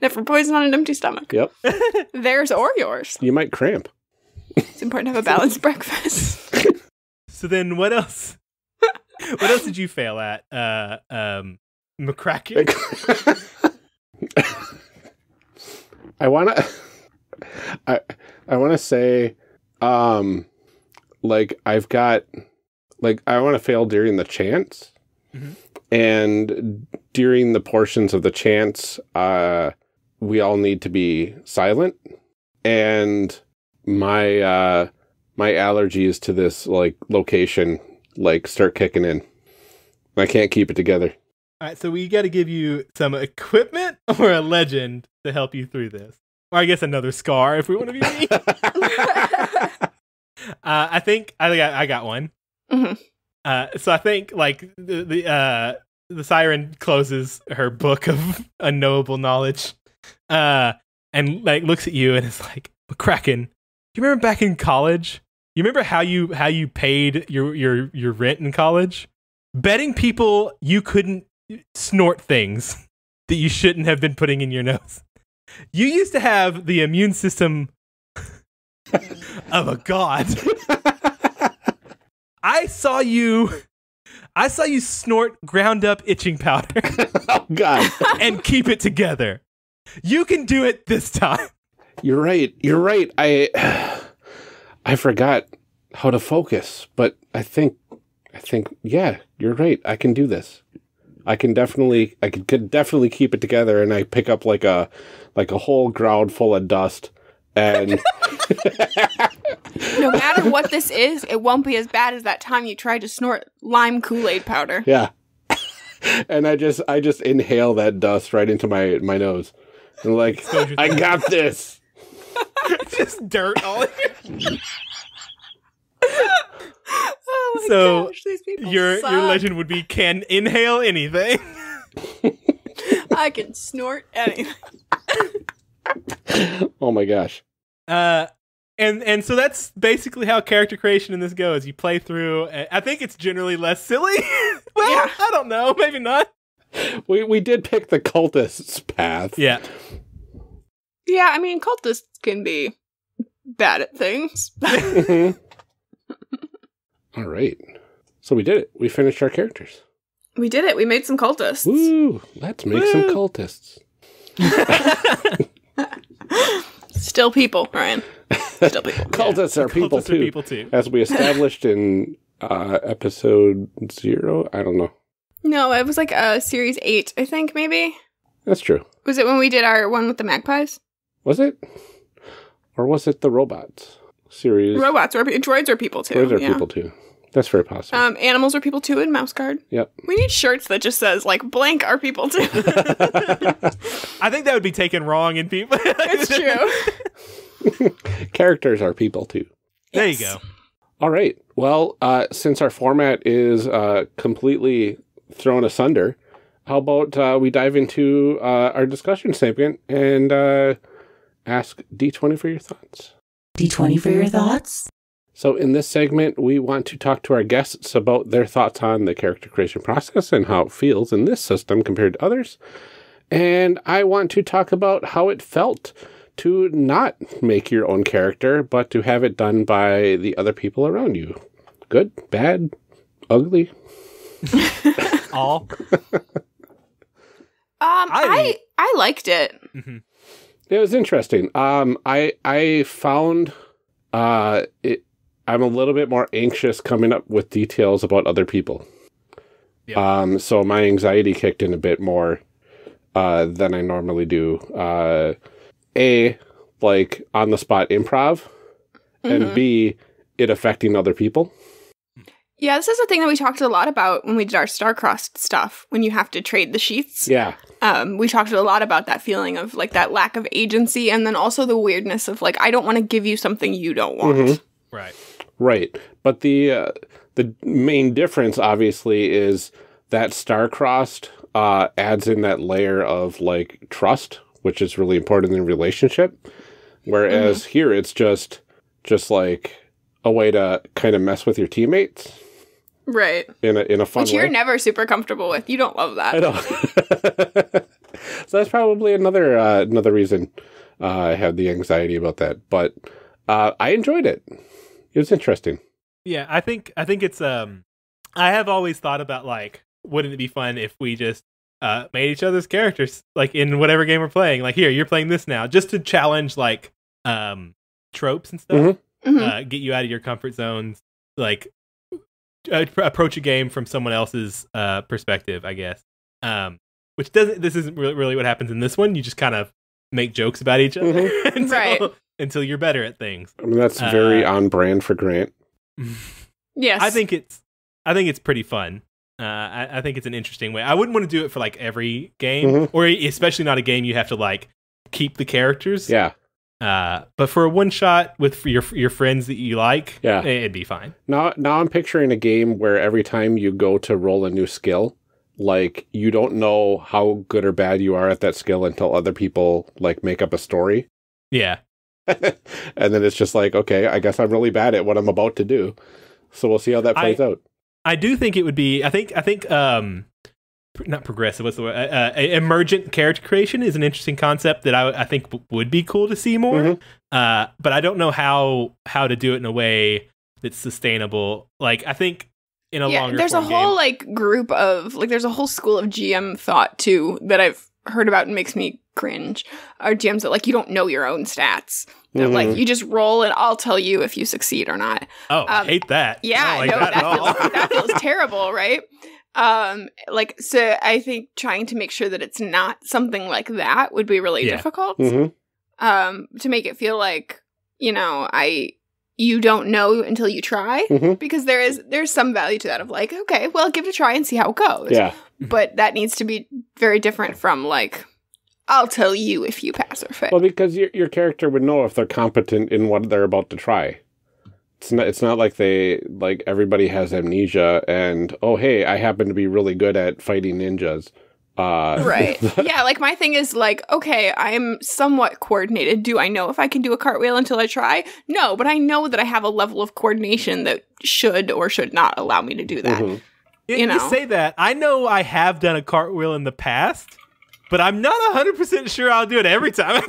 Never poison on an empty stomach. Yep. Theirs or yours. You might cramp. It's important to have a balanced breakfast. So then what else? what else did you fail at? Uh um McCracken? I want to I I want to say um like I've got like I want to fail during the chants. Mhm. And during the portions of the chants uh we all need to be silent and my uh my allergies to this like location like start kicking in. I can't keep it together. All right, so we got to give you some equipment or a legend to help you through this, or I guess another scar if we want to be mean. uh, I think I think I, I got one. Mhm. Uh, so I think like the the uh, the siren closes her book of unknowable knowledge, uh, and like looks at you and is like, "Kraken, you remember back in college? You remember how you how you paid your your your rent in college? Betting people you couldn't snort things that you shouldn't have been putting in your nose. You used to have the immune system of a god." I saw you. I saw you snort ground up itching powder oh God, and keep it together. You can do it this time. you're right. You're right. I I forgot how to focus, but I think I think yeah, you're right. I can do this. I can definitely I could, could definitely keep it together, and I pick up like a like a whole ground full of dust, and no matter what this is, it won't be as bad as that time you tried to snort lime Kool Aid powder. yeah, and I just I just inhale that dust right into my my nose, and like I got this. Just dirt all over. Oh my So, gosh, these people Your suck. your legend would be can inhale anything. I can snort anything. Oh my gosh. Uh and and so that's basically how character creation in this goes. You play through. I think it's generally less silly. well, Yeah. I don't know. Maybe not. We we did pick the cultist's path. Yeah. Yeah, I mean, cultists can be bad at things. Mhm. All right. So we did it. We finished our characters. we did it. We made some cultists. Woo! Let's make some cultists. Still people, Ryan. Still people. Cultists are people Cultists too, are people too. as we established in uh, episode zero. I don't know. No, it was like uh, series eight, I think, maybe. That's true. Was it when we did our one with the magpies? Was it, or was it the robots series? Robots or droids are people too. Droids are yeah. people too. That's very possible. Um, animals are people too in Mouse Guard. yep. We need shirts that just says like blank are people too. I think that would be taken wrong in people. it's true. Characters are people too. There Yes. you go. All right. Well, uh, since our format is uh, completely thrown asunder, how about uh, we dive into uh, our discussion segment and uh, ask D20 for your thoughts? D20 for your thoughts? So, in this segment, we want to talk to our guests about their thoughts on the character creation process and how it feels in this system compared to others. And I want to talk about how it felt to not make your own character, but to have it done by the other people around you. Good, bad, ugly. All. Um, I- I I liked it. Mhm. It was interesting. Um, I I found uh, it. I'm a little bit more anxious coming up with details about other people. Um, so my anxiety kicked in a bit more uh, than I normally do. Uh, a like on the spot improv, and Mhm. B it affecting other people. Yeah, this is a thing that we talked a lot about when we did our star-crossed stuff. When you have to trade the sheets, Yeah, um, we talked a lot about that feeling of like that lack of agency, and then also the weirdness of like I don't want to give you something you don't want. Mhm. Right. Right. But the uh, the main difference obviously is that star-crossed uh, adds in that layer of like trust, which is really important in a relationship. Whereas here it's just just like a way to kind of mess with your teammates Right. in a in a fun Which you're never super comfortable with. You don't love that. I know. so that's probably another uh, another reason uh, I had the anxiety about that. But uh, I enjoyed it. It was interesting. Yeah, I think I think it's um I have always thought about like wouldn't it be fun if we just uh made each other's characters like in whatever game we're playing. Like here, you're playing this now just to challenge like um tropes and stuff. Mhm. Mhm. Uh get you out of your comfort zones like approach a game from someone else's uh perspective, I guess. Um which doesn't this isn't really, really what happens in this one. You just kind of make jokes about each other until, Right. until you're better at things. I mean, that's very Uh, on brand for Grant. yes. I think it's I think it's pretty fun. Uh, I, I think it's an interesting way. I wouldn't want to do it for like every game, Mhm. or especially not a game you have to like keep the characters. Yeah. Uh, but for a one shot with your your friends that you like, Yeah. it'd be fine. Now, now I'm picturing a game where every time you go to roll a new skill, like you don't know how good or bad you are at that skill until other people like make up a story. Yeah. and then it's just like, okay, I guess I'm really bad at what I'm about to do. So we'll see how that plays out. I do think it would be. I think. I think. Um, not progressive. What's the word? Uh, uh, emergent character creation is an interesting concept that I, I think would be cool to see more. Mhm. Uh, but I don't know how how to do it in a way that's sustainable. Like I think in a yeah, longer there's a whole game- like group of like there's a whole school of GM thought too that I've heard about and makes me cringe. Are GMs that like you don't know your own stats. That Mhm. like you just roll and I'll tell you if you succeed or not. Oh, I um, hate that. I Yeah, don't like no, that, that, at all. feels, that feels terrible, right? Um, like so, I think trying to make sure that it's not something like that would be really Yeah. difficult. Mhm. Um, to make it feel like you know, I you don't know until you try, Mhm. because there is there's some value to that of like, okay, well, give it a try and see how it goes. Yeah. but that needs to be very different from like, I'll tell you if you pass or fail. Well, because your your character would know if they're competent in what they're about to try. It's not. It's not like they like everybody has amnesia and oh hey, I happen to be really good at fighting ninjas. Uh, Right. yeah, like my thing is like, okay, I'm somewhat coordinated. Do I know if I can do a cartwheel until I try? No, but I know that I have a level of coordination that should or should not allow me to do that. Mhm. You, you you say that. I know I have done a cartwheel in the past, but I'm not 100% sure I'll do it every time.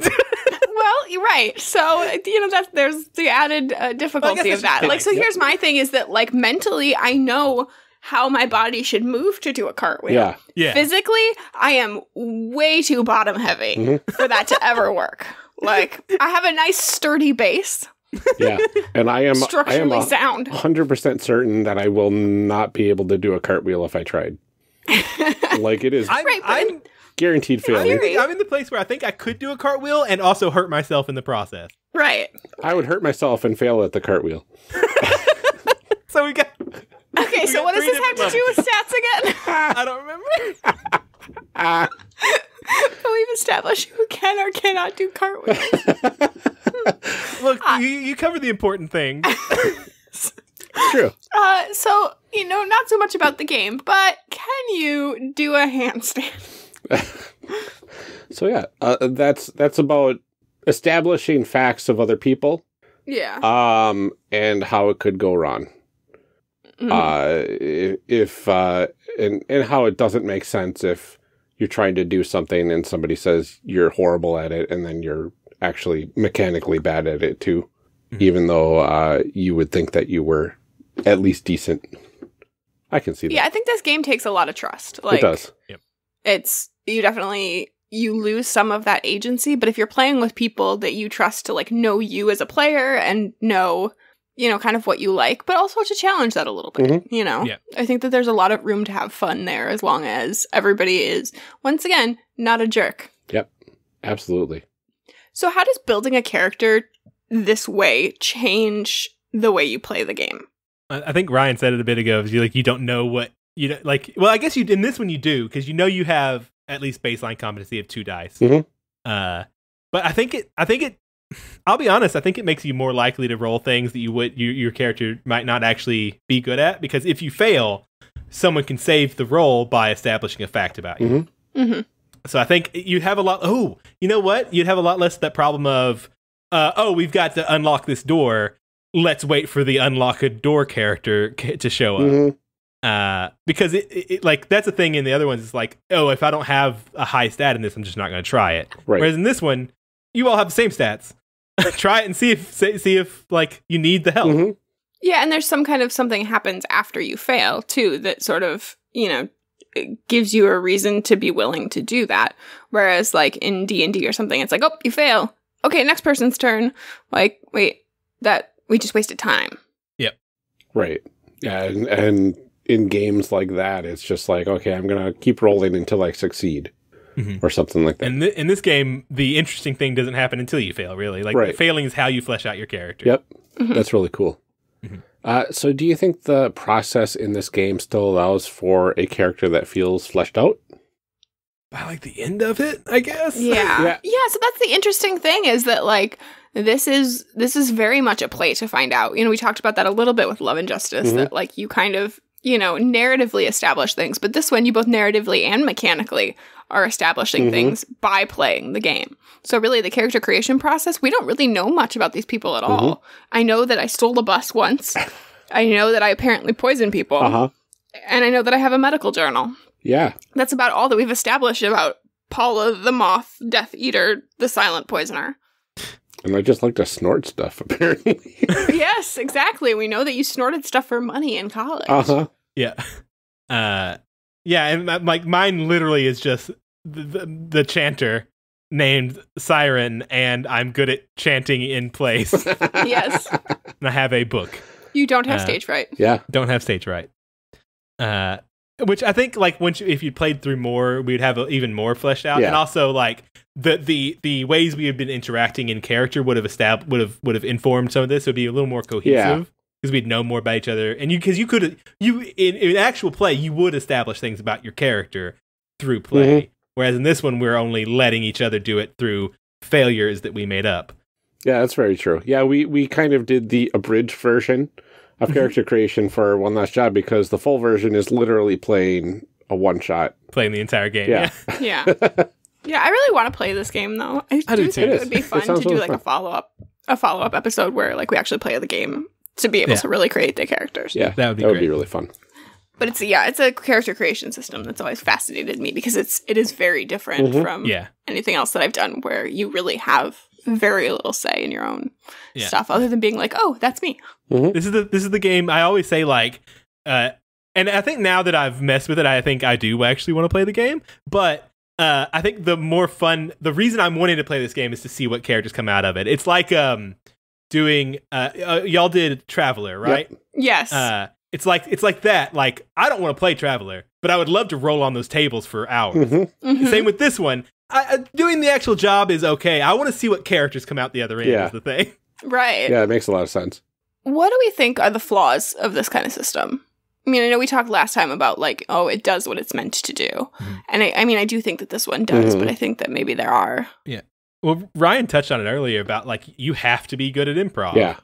Well, you're right. So you know that there's the added uh, difficulty that's of that. Like, so fine. here's my thing: is that like mentally, I know how my body should move to do a cartwheel. Yeah. yeah. Physically, I am way too bottom heavy Mhm. for that to ever work. Like, I have a nice sturdy base, Yeah. And I am. I am structurally a sound. hundred percent certain that I will not be able to do a cartwheel if I tried. like it is I'm, Right, but I'm, guaranteed I'm, failure. in the, I'm in the place where I think I could do a cartwheel and also hurt myself in the process. Right. I would hurt myself and fail at the cartwheel. So we got. Okay, so got what does this have to do with stats again? I don't remember. Ah. We've established who can or cannot do cartwheels. Look, you, you cover the important things. True. Uh, so, you know, not so much about the game, but can you do a handstand? So yeah, uh, that's that's about establishing facts of other people, Yeah. um, and how it could go wrong. Mhm. Uh, if uh, and and how it doesn't make sense if you're trying to do something and somebody says you're horrible at it, and then you're actually mechanically bad at it too, Mhm. even though uh, you would think that you were at least decent. I can see that. yeah, I think this game takes a lot of trust. Like, it does. Yep. it's you definitely you lose some of that agency but if you're playing with people that you trust to like know you as a player and know you know kind of what you like but also to challenge that a little bit Mhm. you know Yeah. i think that there's a lot of room to have fun there as long as everybody is once again not a jerk Yep. Absolutely. so how does building a character this way change the way you play the game I I think Ryan said it a bit ago. Is you like you don't know what you don't, like. Well, I guess you in this one you do because you know you have at least baseline competency of two dice. Mhm. Uh, but I think it. I think it. I'll be honest. I think it makes you more likely to roll things that you would you, your character might not actually be good at because if you fail, someone can save the roll by establishing a fact about you. Mhm. mm-hmm. So I think you have a lot. Oh, you know what? You'd have a lot less that problem of, uh, oh, we've got to unlock this door. Let's wait for the unlock a door character ca- to show up. Uh, because it, it, it- like that's the thing in the other ones. It's like, oh, if I don't have a high stat in this, I'm just not going to try it. Right. Whereas in this one, you all have the same stats. try it and see if see see if like you need the help. Mhm. Yeah, and there's some kind of something happens after you fail too that sort of, you know, gives you a reason to be willing to do that. Whereas like in D&D or something it's like, "Oh, you fail. Okay, next person's turn." Like, wait, that we just wasted time. Yep right. Yeah, and, and in games like that, it's just like, okay, I'm gonna keep rolling until I succeed, Mhm. or something like that. And th- in this game, the interesting thing doesn't happen until you fail. Really, like Right. failing is how you flesh out your character. Yep, Mhm. that's really cool. Mhm. Uh, so, do you think the process in this game still allows for a character that feels fleshed out? By like the end of it, I guess. Yeah. Yeah. yeah. So that's the interesting thing is that like this is this is very much a play to find out. You know, we talked about that a little bit with Love and Justice Mhm. that like you kind of you know narratively establish things, but this one you both narratively and mechanically are establishing Mhm. things by playing the game. So really, the character creation process we don't really know much about these people at all. I know that I stole a bus once. I know that I apparently poisoned people, Uh huh. and I know that I have a medical journal Yeah. that's about all that we've established about Paula the Moth, Death Eater, the Silent Poisoner. And I just like to snort stuff, apparently. yes, exactly. We know that you snorted stuff for money in college. uh huh. Yeah. Uh, yeah, and my- like mine literally is just the, the, the chanter named Siren, and I'm good at chanting in place. Yes. And I have a book. You don't have Uh, stage fright. Yeah. Don't have stage right. Uh, which I think like once you, if you played through more, we'd have a, even more fleshed out, Yeah. and also like the the the ways we have been interacting in character would have established would have would have informed some of this. It would be a little more cohesive. Because we'd know more about each other, and you because you could you in, in actual play you would establish things about your character through mm-hmm. play, whereas in this one we're only letting each other do it through failures that we made up. Yeah, that's very true. Yeah, we, we kind of did the abridged version of Mhm. character creation for One Last Job because the full version is literally playing a one shot. Playing the entire game, Yeah. yeah. Yeah. yeah, I really want to play this game though. I, I do do think too. it would be fun to do really like fun. a follow up a follow up episode where like we actually play the game to be able Yeah. to really create the characters. Yeah, That would be that would be really fun. But it's yeah, it's a character creation system that's always fascinated me because it's it is very different Mhm. from yeah. anything else that I've done where you really have very little say in your own Yeah. stuff other than being like, "Oh, that's me." This is the this is the game I always say like uh and I think now that I've messed with it I think I do actually want to play the game but uh I think the more fun the reason I'm wanting to play this game is to see what characters come out of it. It's like um doing uh, uh y'all did Traveller, right? Yes. Uh it's like it's like that. Like I don't want to play Traveller, but I would love to roll on those tables for hours. hmm Mhm. Same with this one. I, I, doing the actual job is okay. I want to see what characters come out the other end. Yeah. Is the thing. Right. Yeah, it makes a lot of sense. What do we think are the flaws of this kind of system? I mean, I know we talked last time about like, oh, it does what it's meant to do, Mhm. and I, I mean, I do think that this one does, Mhm. but I think that maybe there are. Yeah. Well, Ryan touched on it earlier about like you have to be good at improv. Yeah.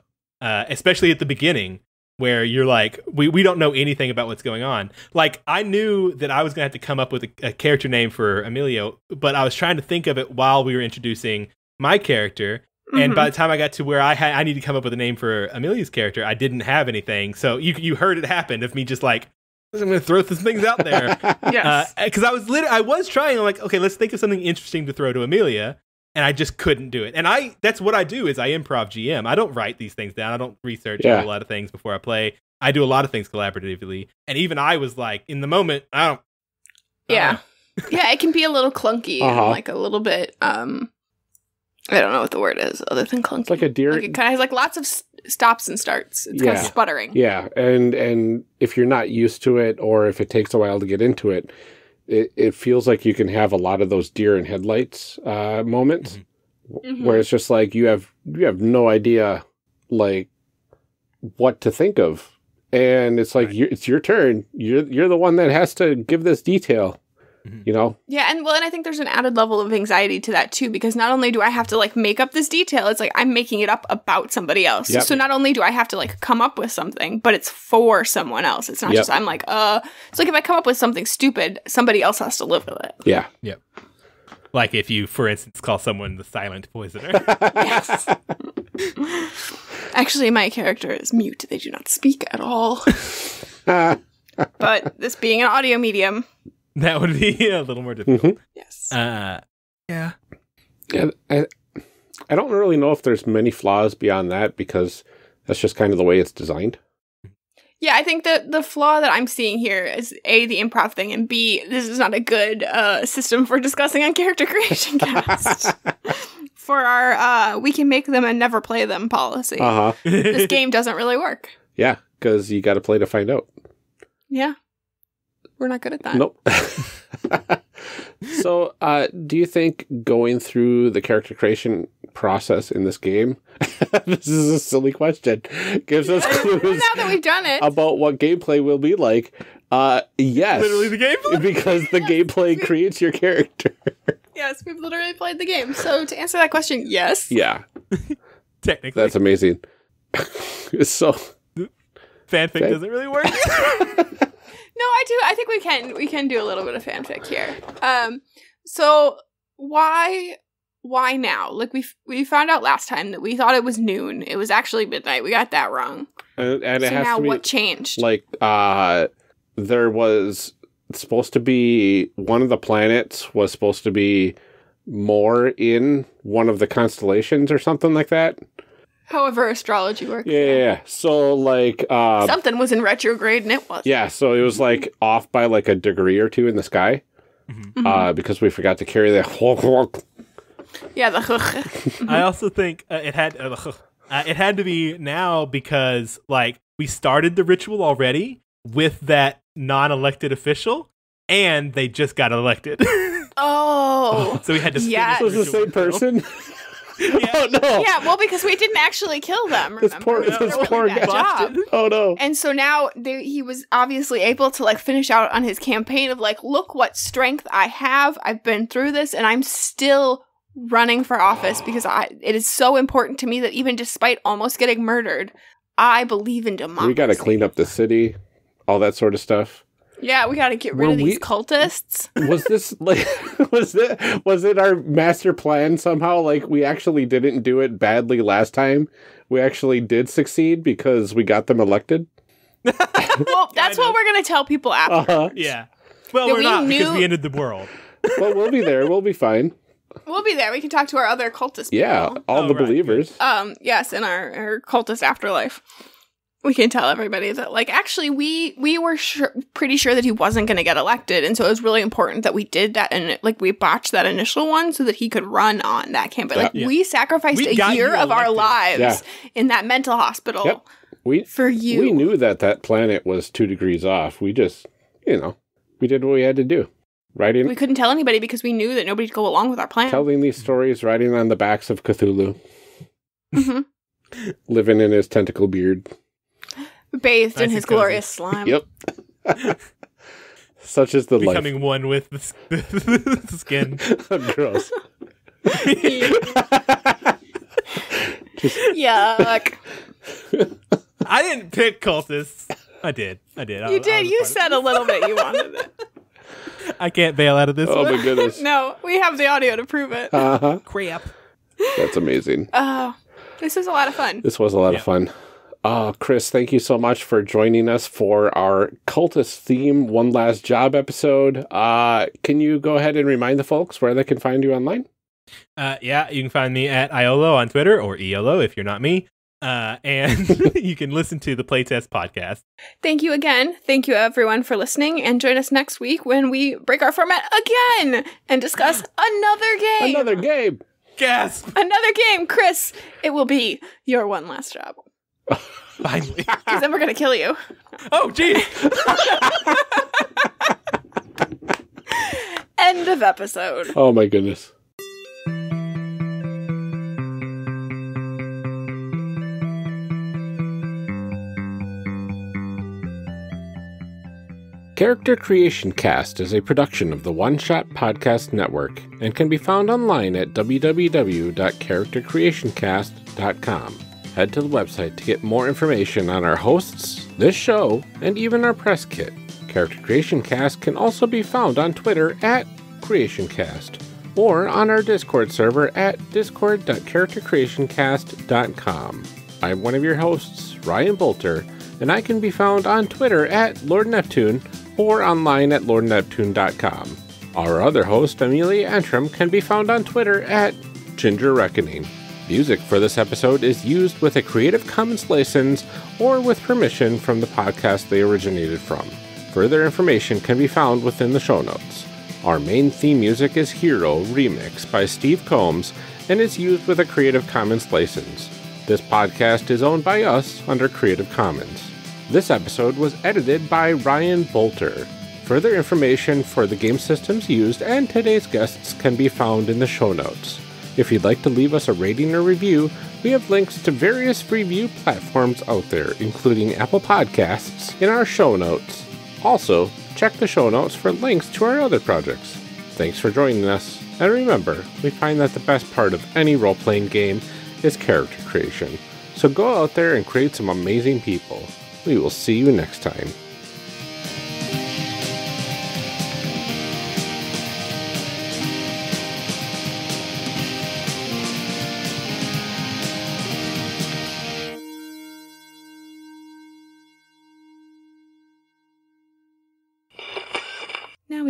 uh, especially at the beginning where you're like we, we don't know anything about what's going on like i knew that i was going to have to come up with a, a character name for Amelia but i was trying to think of it while we were introducing my character and by the time i got to where i had i need to come up with a name for Amelia's character i didn't have anything so you you heard it happen of me just like i'm going to throw some things out there yes, because I was lit- I was trying. I'm like, okay, let's think of something interesting to throw to Amelia, and I just couldn't do it. And I that's what I do is I improv GM. I don't write these things down. I don't research Yeah. a lot of things before I play. I do a lot of things collaboratively, and even I was like, in the moment, I don't. I don't yeah, know. yeah. It can be a little clunky Uh-huh. like a little bit. um I don't know what the word is other than clunky. It's like a deer. Like, it kind of has like lots of s- stops and starts. It's kind of sputtering. yeah, and and if you're not used to it, or if it takes a while to get into it, it, it feels like you can have a lot of those deer in headlights uh, moments, Mhm. where it's just like you have you have no idea like what to think of, and it's like Right. you it's your turn. You're you're the one that has to give this detail. Mhm. You know, Yeah, and well, and I think there's an added level of anxiety to that too, because not only do I have to like make up this detail, it's like I'm making it up about somebody else. Yep. So not only do I have to like come up with something, but it's for someone else. It's not Yep. just I'm like, uh. It's like if I come up with something stupid, somebody else has to live with it. Yeah, yeah. Like if you, for instance, call someone the silent poisoner. Yes. Actually, my character is mute; they do not speak at all. but this being an audio medium, that would be a little more difficult. yes. Uh, yeah. Yeah, I, I don't really know if there's many flaws beyond that because that's just kind of the way it's designed. Yeah, I think that the flaw that I'm seeing here is A, the improv thing, and B, this is not a good uh, system for discussing on character creation cast. for our uh, we can make them and never play them policy. Uh huh. This game doesn't really work. Yeah, because you got to play to find out. Yeah. We're not good at that. Nope. so, uh, do you think going through the character creation process in this game this is a silly question. Gives us clues now that we've done it, about what gameplay will be like. Uh, yes. Literally the gameplay. because the gameplay creates your character. yes, we've literally played the game. So to answer that question, yes. yeah, Technically, that's amazing. so, fanfic Okay. doesn't really work. No, I do. I think we can we can do a little bit of fanfic here. Um, so why why now? Like we we found out last time that we thought it was noon. It was actually midnight. We got that wrong. and, and it so has now to be what changed? like uh there was supposed to be one of the planets was supposed to be more in one of the constellations or something like that. However, astrology works. Yeah, yeah, yeah. So like uh Something was in retrograde and it was. yeah, so it was like off by like a degree or two in the sky. Mhm. Uh because we forgot to carry the Yeah, the I also think uh, it had uh, uh, it had to be now because like we started the ritual already with that non-elected official, and they just got elected. Oh. so we had to. Yeah. finish was the same person. Yeah. oh no. Yeah, well, because we didn't actually kill them. This poor- We this really poor bad guy. job. Oh no. And so now they, he was obviously able to like finish out on his campaign of like, look what strength I have. I've been through this, and I'm still running for office because I it is so important to me that even despite almost getting murdered, I believe in democracy. We got to clean up the city, all that sort of stuff. Yeah, we got to get rid Were of these we- cultists. was this like was it was it our master plan somehow like we actually didn't do it badly last time we actually did succeed because we got them elected Well, that's what we're gonna tell people after. uh-huh Yeah. Well, Yeah, we're we not because we ended the world. well we'll be there we'll be fine We'll be there. We can talk to our other cultist. yeah people. all Oh, the right, believers um yes in our, our cultist afterlife we can tell everybody that like actually we we were sure, pretty sure that he wasn't going to get elected and so it was really important that we did that and like we botched that initial one so that he could run on that campaign. Like Yeah. we sacrificed We a year of our lives Yeah. in that mental hospital Yep. we for you. we knew that that planet was two degrees off. We just you know we did what we had to do. Writing we couldn't tell anybody because we knew that nobody'd go along with our plan. Telling these stories riding on the backs of cthulhu. Mhm. living in his tentacle beard bathed in his glorious slime Yep. Such is the Becoming one with the, the skin. life. Gross. yuck I didn't pick cultists. I did. I did. I you I did was you part of said a little bit you wanted it it. I can't bail out of this oh one. my goodness. no we have the audio to prove it Uh-huh. Crap. That's amazing. Oh, this was a lot of fun. This was a lot Yeah. of fun. Uh, Chris, thank you so much for joining us for our cultist theme one last job episode. Uh, can you go ahead and remind the folks where they can find you online? Uh, yeah, you can find me at Iolo on Twitter or Eolo if you're not me. Uh, and you can listen to the Playtest podcast. Thank you again. Thank you everyone for listening and join us next week when we break our format again and discuss another game. Another game. Gasp! Another game, Chris. It will be your one last job. Finally. Because then we're going to kill you. oh, geez. End of episode. Oh my goodness. Character Creation Cast is a production of the One Shot Podcast Network and can be found online at www.charactercreationcast.com. Head to the website to get more information on our hosts, this show, and even our press kit. Character Creation Cast can also be found on Twitter at CreationCast or on our Discord server at discord.charactercreationcast.com. I'm one of your hosts, Ryan Boelter, and I can be found on Twitter at Lord Neptune or online at lordneptune.com. Our other host, Amelia Antrim, can be found on Twitter at Ginger Reckoning. Music for this episode is used with a Creative Commons license or with permission from the podcast they originated from. Further information can be found within the show notes. Our main theme music is Hero Remix by Steve Combs and is used with a Creative Commons license. This podcast is owned by us under Creative Commons. This episode was edited by Ryan Boelter. Further information for the game systems used and today's guests can be found in the show notes. If you'd like to leave us a rating or review, We have links to various review platforms out there, including Apple Podcasts, in our show notes. Also, check the show notes for links to our other projects. Thanks for joining us, and remember, we find that the best part of any role playing game is character creation. So go out there and create some amazing people. We will see you next time.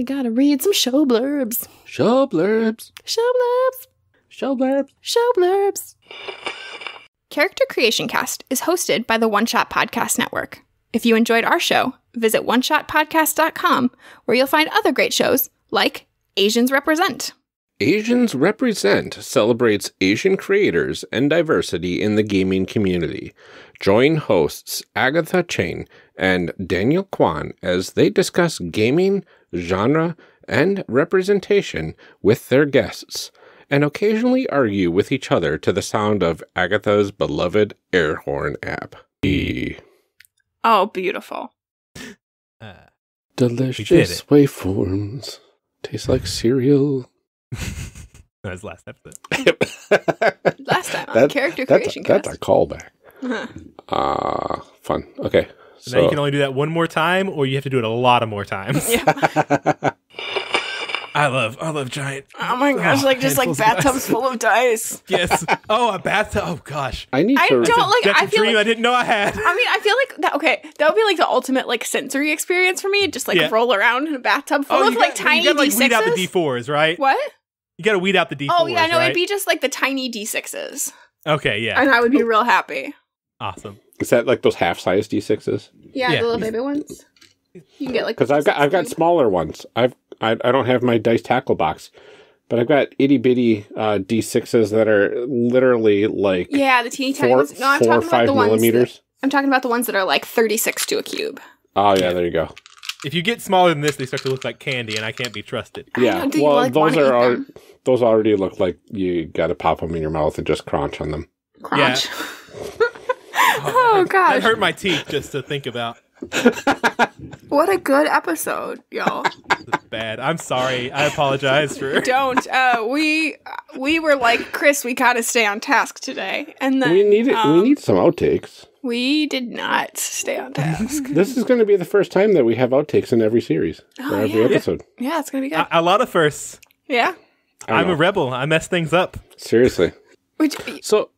Gotta read some show blurbs. Show blurbs. Show blurbs. Show blurbs. Show blurbs. Character Creation Cast is hosted by the One Shot Podcast Network. If you enjoyed our show, visit oneshotpodcast.com where you'll find other great shows like Asians Represent. Asians Represent celebrates Asian creators and diversity in the gaming community. Join hosts Agatha Cheng and Daniel Kwan as they discuss gaming, genre, and representation with their guests, and occasionally argue with each other to the sound of Agatha's beloved air horn app. E. Oh, beautiful. Uh, Delicious waveforms. Taste like cereal. that was last episode. Last time on That- Character that's, Creation that's Cast. a callback. Ah, fun. Okay. So now you can only do that one more time, or you have to do it a lot of more times. Yeah. I love, I love giant. Oh my gosh, Oh, like just like handfuls bathtubs full of dice. Yes. Oh, a bathtub. Oh gosh. I need I to. don't like That's I a feel dream like, I didn't know I had. I mean, I feel like that okay, that would be like the ultimate like sensory experience for me. Just like Yeah. roll around in a bathtub full oh, of you like tiny you gotta, like, D6s. weed out the D4s, right? What? You got to weed out the D4s. Oh yeah, no, right? it'd be just like the tiny D6s. Okay, yeah. And I would be oh. real happy. Awesome. Is that like those half-size D6s? Yeah, Yeah. the little baby ones. You can get like Because I've got I've got smaller ones. I've I, I don't have my dice tackle box, but I've got itty bitty uh, D6s that are literally like Yeah, the teeny tiny four, ones. No, I'm four talking about five the ones. millimeters. That, I'm talking about the ones that are like 36 to a cube. Oh yeah, Yeah. there you go. If you get smaller than this, they start to look like candy, and I can't be trusted. Yeah, don't think you, well like, those are eat al- those already look like you got to pop them in your mouth and just crunch on them. Crunch. Oh, Oh, that hurt- gosh. That hurt my teeth just to think about. What a good episode, y'all. Bad. I'm sorry. I apologize for. Don't. Uh, we we were like Chris. We gotta stay on task today, and then we need it. we um, need some outtakes. We did not stay on task. This is going to be the first time that we have outtakes in every series Oh, or every yeah. episode. yeah, it's gonna be good. A, a lot of firsts. yeah. I don't I'm a rebel. I mess things up. Seriously. Which So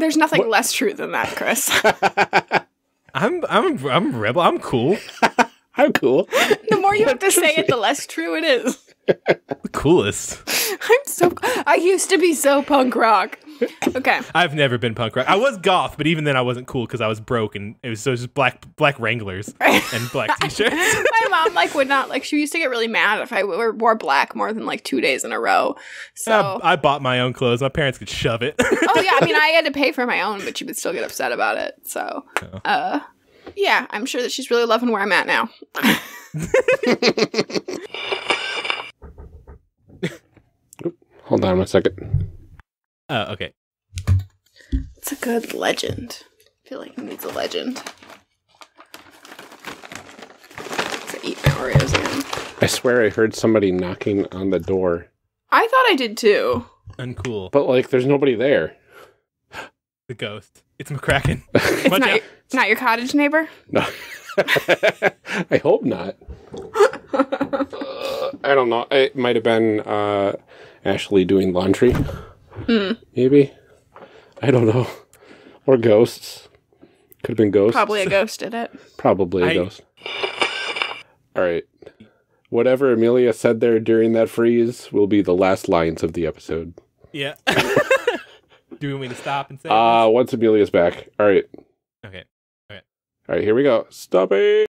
there's nothing less true than that, Chris. I'm I'm I'm rebel. I'm cool. I'm cool. the more you have to say it, the less true it is. The coolest. I'm so. I used to be so punk rock. Okay. I've never been punk rock. I was goth, but even then I wasn't cool because I was broke and it was so just black black Wranglers and black t-shirts. My mom like would not like. She used to get really mad if I wore, wore black more than like two days in a row. So. I, I bought my own clothes. My parents could shove it. oh yeah, I mean, I had to pay for my own, but she would still get upset about it. So, Oh. uh, yeah, I'm sure that she's really loving where I'm at now. Hold on one second. Oh, okay. It's a good legend. I feel like it needs a legend. To eat my Oreos again. I swear I heard somebody knocking on the door, I thought I did too. Uncool. but like there's nobody there. The ghost. It's McCracken. It's Watch not out. your, not your cottage neighbor. No. I hope not. Uh, I don't know. It might have been uh, Ashley doing laundry. Hmm. Maybe. I don't know. Or ghosts. Could have been ghosts. Probably a ghost did it. Probably a I- ghost. All right. Whatever Amelia said there during that freeze will be the last lines of the episode. Yeah. Do you want me to stop and say? Uh, once Amelia's back. All right. this? okay. All right, here we go. Stop it.